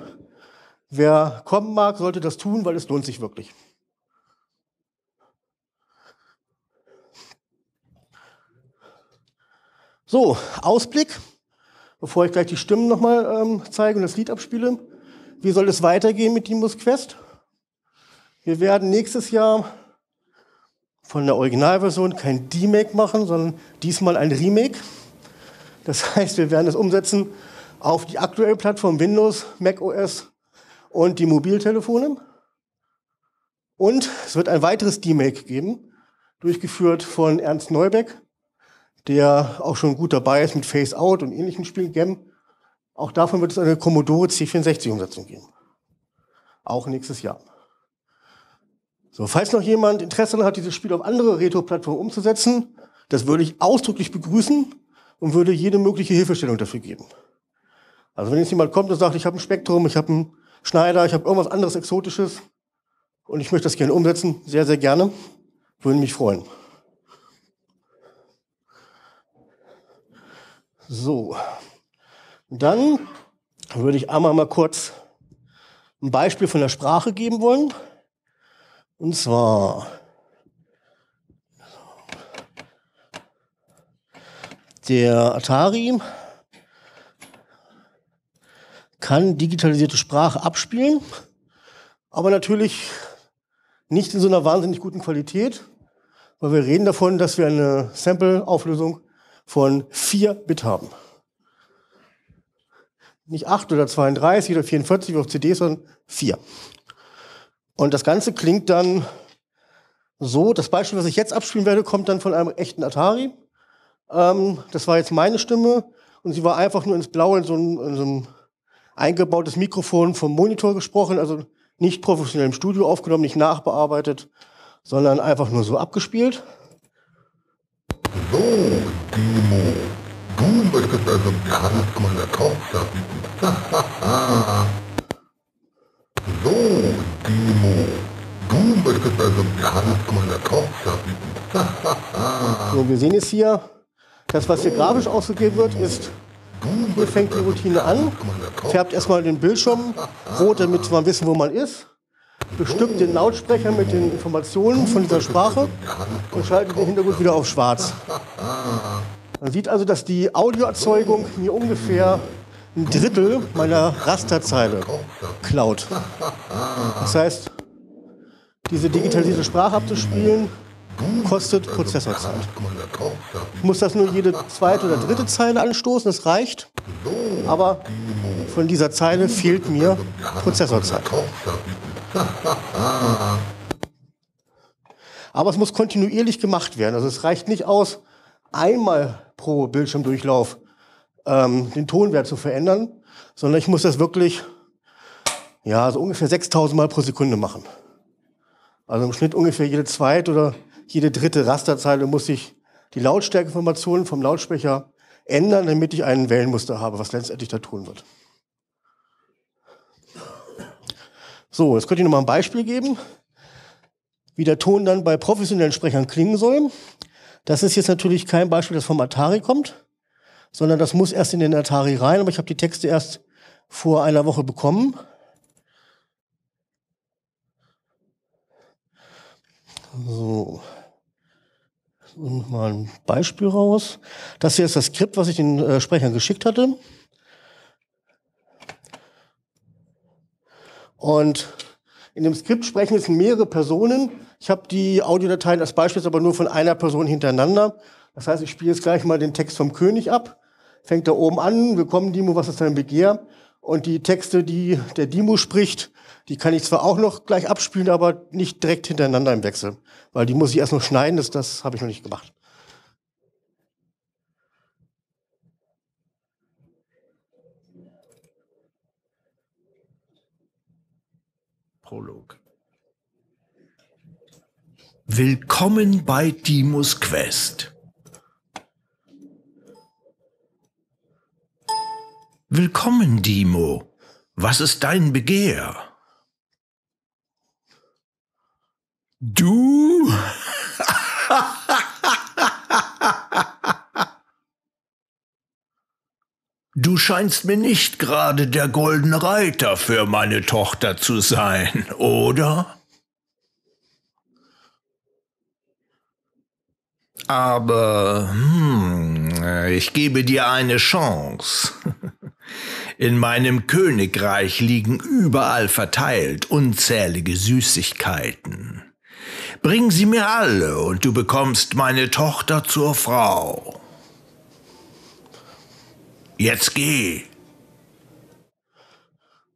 Wer kommen mag, sollte das tun, weil es lohnt sich wirklich. So, Ausblick, bevor ich gleich die Stimmen nochmal ähm, zeige und das Lied abspiele. Wie soll es weitergehen mit Dimus Quest? Wir werden nächstes Jahr von der Originalversion kein D-Make machen, sondern diesmal ein Remake. Das heißt, wir werden es umsetzen auf die aktuelle Plattform Windows, Mac OS und die Mobiltelefone. Und es wird ein weiteres D-Make geben, durchgeführt von Ernst Neubeck, der auch schon gut dabei ist mit Face Out und ähnlichen Spielen, GEM. Auch davon wird es eine Commodore C64-Umsetzung geben. Auch nächstes Jahr. So, falls noch jemand Interesse hat, dieses Spiel auf andere Retro-Plattformen umzusetzen, das würde ich ausdrücklich begrüßen und würde jede mögliche Hilfestellung dafür geben. Also wenn jetzt jemand kommt und sagt, ich habe ein Spektrum, ich habe einen Schneider, ich habe irgendwas anderes Exotisches und ich möchte das gerne umsetzen, sehr, sehr gerne, würde mich freuen. So, dann würde ich einmal mal kurz ein Beispiel von der Sprache geben wollen. Und zwar der Atari kann digitalisierte Sprache abspielen, aber natürlich nicht in so einer wahnsinnig guten Qualität, weil wir reden davon, dass wir eine Sample-Auflösung von 4 Bit haben. Nicht 8 oder 32 oder 44 wie auf CD, sondern 4. Und das Ganze klingt dann so, das Beispiel, was ich jetzt abspielen werde, kommt dann von einem echten Atari. Ähm, das war jetzt meine Stimme und sie war einfach nur ins Blaue in so ein, in so ein eingebautes Mikrofon vom Monitor gesprochen, also nicht professionell im Studio aufgenommen, nicht nachbearbeitet, sondern einfach nur so abgespielt. Möchtest also zu meiner Tochter. So, Timo, du möchtest also zu meiner Tochter so, wir sehen jetzt hier, das, was hier grafisch ausgegeben wird, ist, hier fängt die Routine an, färbt erstmal den Bildschirm rot, damit man wissen, wo man ist, bestückt den Lautsprecher mit den Informationen von dieser Sprache und schaltet den Hintergrund wieder auf schwarz. Man sieht also, dass die Audioerzeugung mir ungefähr ein Drittel meiner Rasterzeile klaut. Das heißt, diese digitalisierte Sprache abzuspielen, kostet Prozessorzeit. Ich muss das nur jede zweite oder dritte Zeile anstoßen, das reicht. Aber von dieser Zeile fehlt mir Prozessorzeit. Aber es muss kontinuierlich gemacht werden. Also es reicht nicht aus, einmal pro Bildschirmdurchlauf ähm, den Tonwert zu verändern, sondern ich muss das wirklich ja, so ungefähr 6000 Mal pro Sekunde machen. Also im Schnitt ungefähr jede zweite oder jede dritte Rasterzeile muss ich die Lautstärkeinformationen vom Lautsprecher ändern, damit ich einen Wellenmuster habe, was letztendlich da tun wird. So, jetzt könnt ihr noch mal ein Beispiel geben, wie der Ton dann bei professionellen Sprechern klingen soll. Das ist jetzt natürlich kein Beispiel, das vom Atari kommt, sondern das muss erst in den Atari rein, aber ich habe die Texte erst vor einer Woche bekommen. So. Und mal ein Beispiel raus. Das hier ist das Skript, was ich den äh, Sprechern geschickt hatte. Und in dem Skript sprechen jetzt mehrere Personen. Ich habe die Audiodateien als Beispiel aber nur von einer Person hintereinander. Das heißt, ich spiele jetzt gleich mal den Text vom König ab. Fängt da oben an, willkommen Dimo, was ist dein Begehr? Und die Texte, die der Dimo spricht, die kann ich zwar auch noch gleich abspielen, aber nicht direkt hintereinander im Wechsel. Weil die muss ich erst noch schneiden, das, das habe ich noch nicht gemacht. Prolog. Willkommen bei Dimos Quest. Willkommen, Dimo. Was ist dein Begehr? Du? Du scheinst mir nicht gerade der goldene Reiter für meine Tochter zu sein, oder? Aber hm, ich gebe dir eine Chance. In meinem Königreich liegen überall verteilt unzählige Süßigkeiten. Bring sie mir alle und du bekommst meine Tochter zur Frau. Jetzt geh.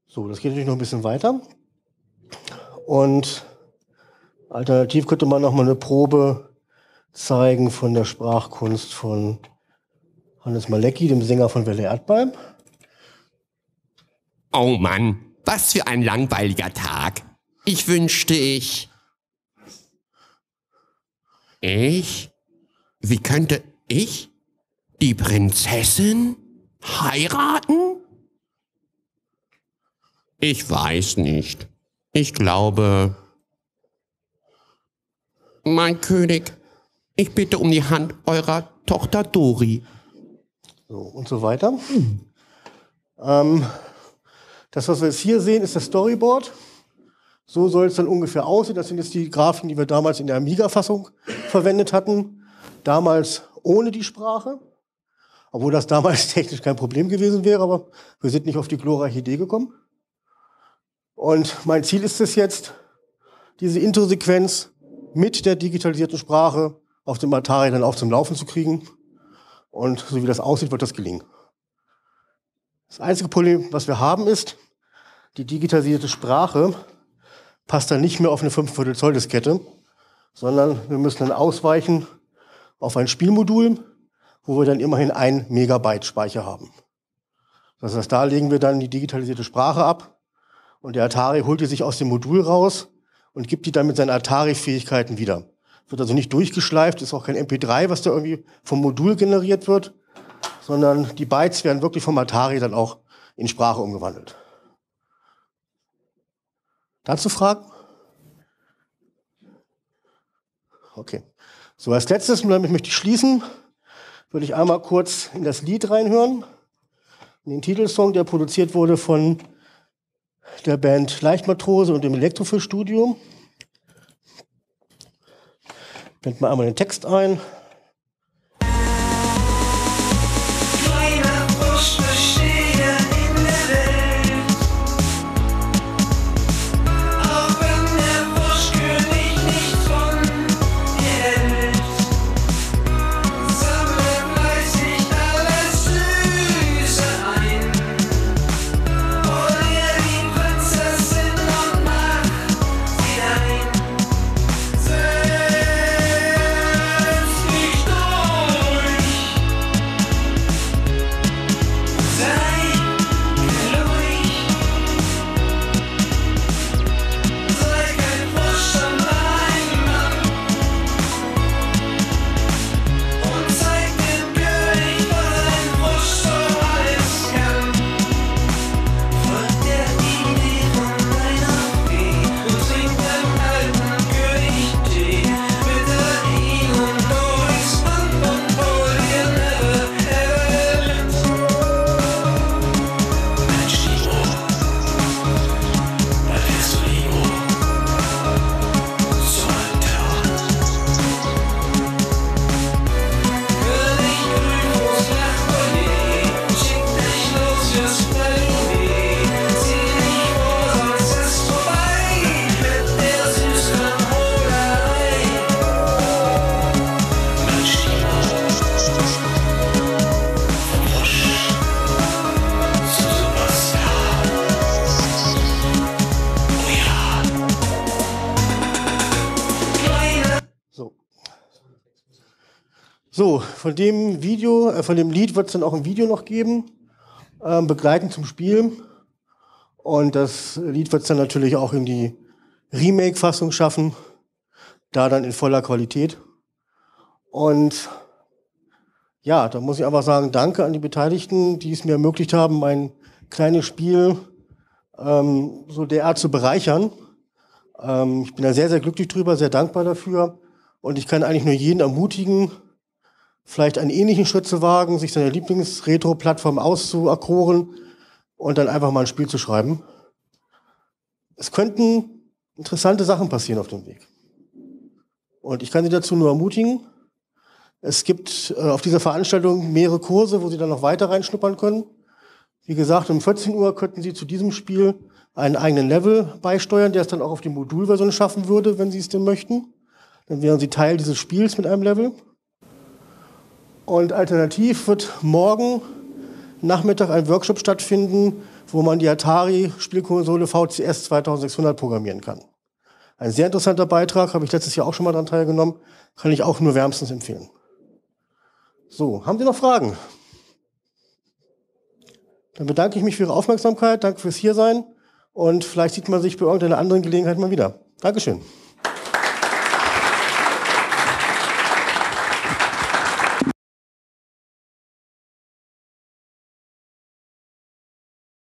So, das geht natürlich noch ein bisschen weiter. Und alternativ könnte man noch mal eine Probe zeigen von der Sprachkunst von Hannes Malecki, dem Sänger von Welle Erdbeim. Oh Mann, was für ein langweiliger Tag. Ich wünschte ich. Ich? Wie könnte ich die Prinzessin heiraten? Ich weiß nicht. Ich glaube. Mein König, ich bitte um die Hand eurer Tochter Dori. So, und so weiter. Ähm, das, was wir jetzt hier sehen, ist das Storyboard. So soll es dann ungefähr aussehen. Das sind jetzt die Grafiken, die wir damals in der Amiga-Fassung verwendet hatten. Damals ohne die Sprache. Obwohl das damals technisch kein Problem gewesen wäre, aber wir sind nicht auf die glorreiche Idee gekommen. Und mein Ziel ist es jetzt, diese Intro-Sequenz mit der digitalisierten Sprache auf dem Atari dann auch zum Laufen zu kriegen. Und so wie das aussieht, wird das gelingen. Das einzige Problem, was wir haben, ist, die digitalisierte Sprache passt dann nicht mehr auf eine 5 Viertel Zoll Diskette, sondern wir müssen dann ausweichen auf ein Spielmodul, wo wir dann immerhin ein Megabyte Speicher haben. Das heißt, da legen wir dann die digitalisierte Sprache ab und der Atari holt die sich aus dem Modul raus und gibt die dann mit seinen Atari-Fähigkeiten wieder. Wird also nicht durchgeschleift, ist auch kein MP3, was da irgendwie vom Modul generiert wird, sondern die Bytes werden wirklich vom Atari dann auch in Sprache umgewandelt. Dazu Fragen? Okay. So, als letztes, und damit möchte ich schließen, würde ich einmal kurz in das Lied reinhören. In den Titelsong, der produziert wurde von der Band Leichtmatrose und dem Elektrofill-Studio. Blend mal einmal den Text ein. Von dem Video, äh, von dem Lied wird es dann auch ein Video noch geben, ähm, begleitend zum Spiel. Und das Lied wird es dann natürlich auch in die Remake-Fassung schaffen, da dann in voller Qualität. Und ja, da muss ich einfach sagen, danke an die Beteiligten, die es mir ermöglicht haben, mein kleines Spiel ähm, so derart zu bereichern. Ähm, ich bin da sehr, sehr glücklich drüber, sehr dankbar dafür. Und ich kann eigentlich nur jeden ermutigen, vielleicht einen ähnlichen Schritt zu wagen, sich seine Lieblings-Retro-Plattform auszuakkoren und dann einfach mal ein Spiel zu schreiben. Es könnten interessante Sachen passieren auf dem Weg. Und ich kann Sie dazu nur ermutigen. Es gibt äh, auf dieser Veranstaltung mehrere Kurse, wo Sie dann noch weiter reinschnuppern können. Wie gesagt, um 14 Uhr könnten Sie zu diesem Spiel einen eigenen Level beisteuern, der es dann auch auf die Modulversion schaffen würde, wenn Sie es denn möchten. Dann wären Sie Teil dieses Spiels mit einem Level. Und alternativ wird morgen Nachmittag ein Workshop stattfinden, wo man die Atari-Spielkonsole VCS 2600 programmieren kann. Ein sehr interessanter Beitrag, habe ich letztes Jahr auch schon mal daran teilgenommen, kann ich auch nur wärmstens empfehlen. So, haben Sie noch Fragen? Dann bedanke ich mich für Ihre Aufmerksamkeit, danke fürs Hiersein und vielleicht sieht man sich bei irgendeiner anderen Gelegenheit mal wieder. Dankeschön.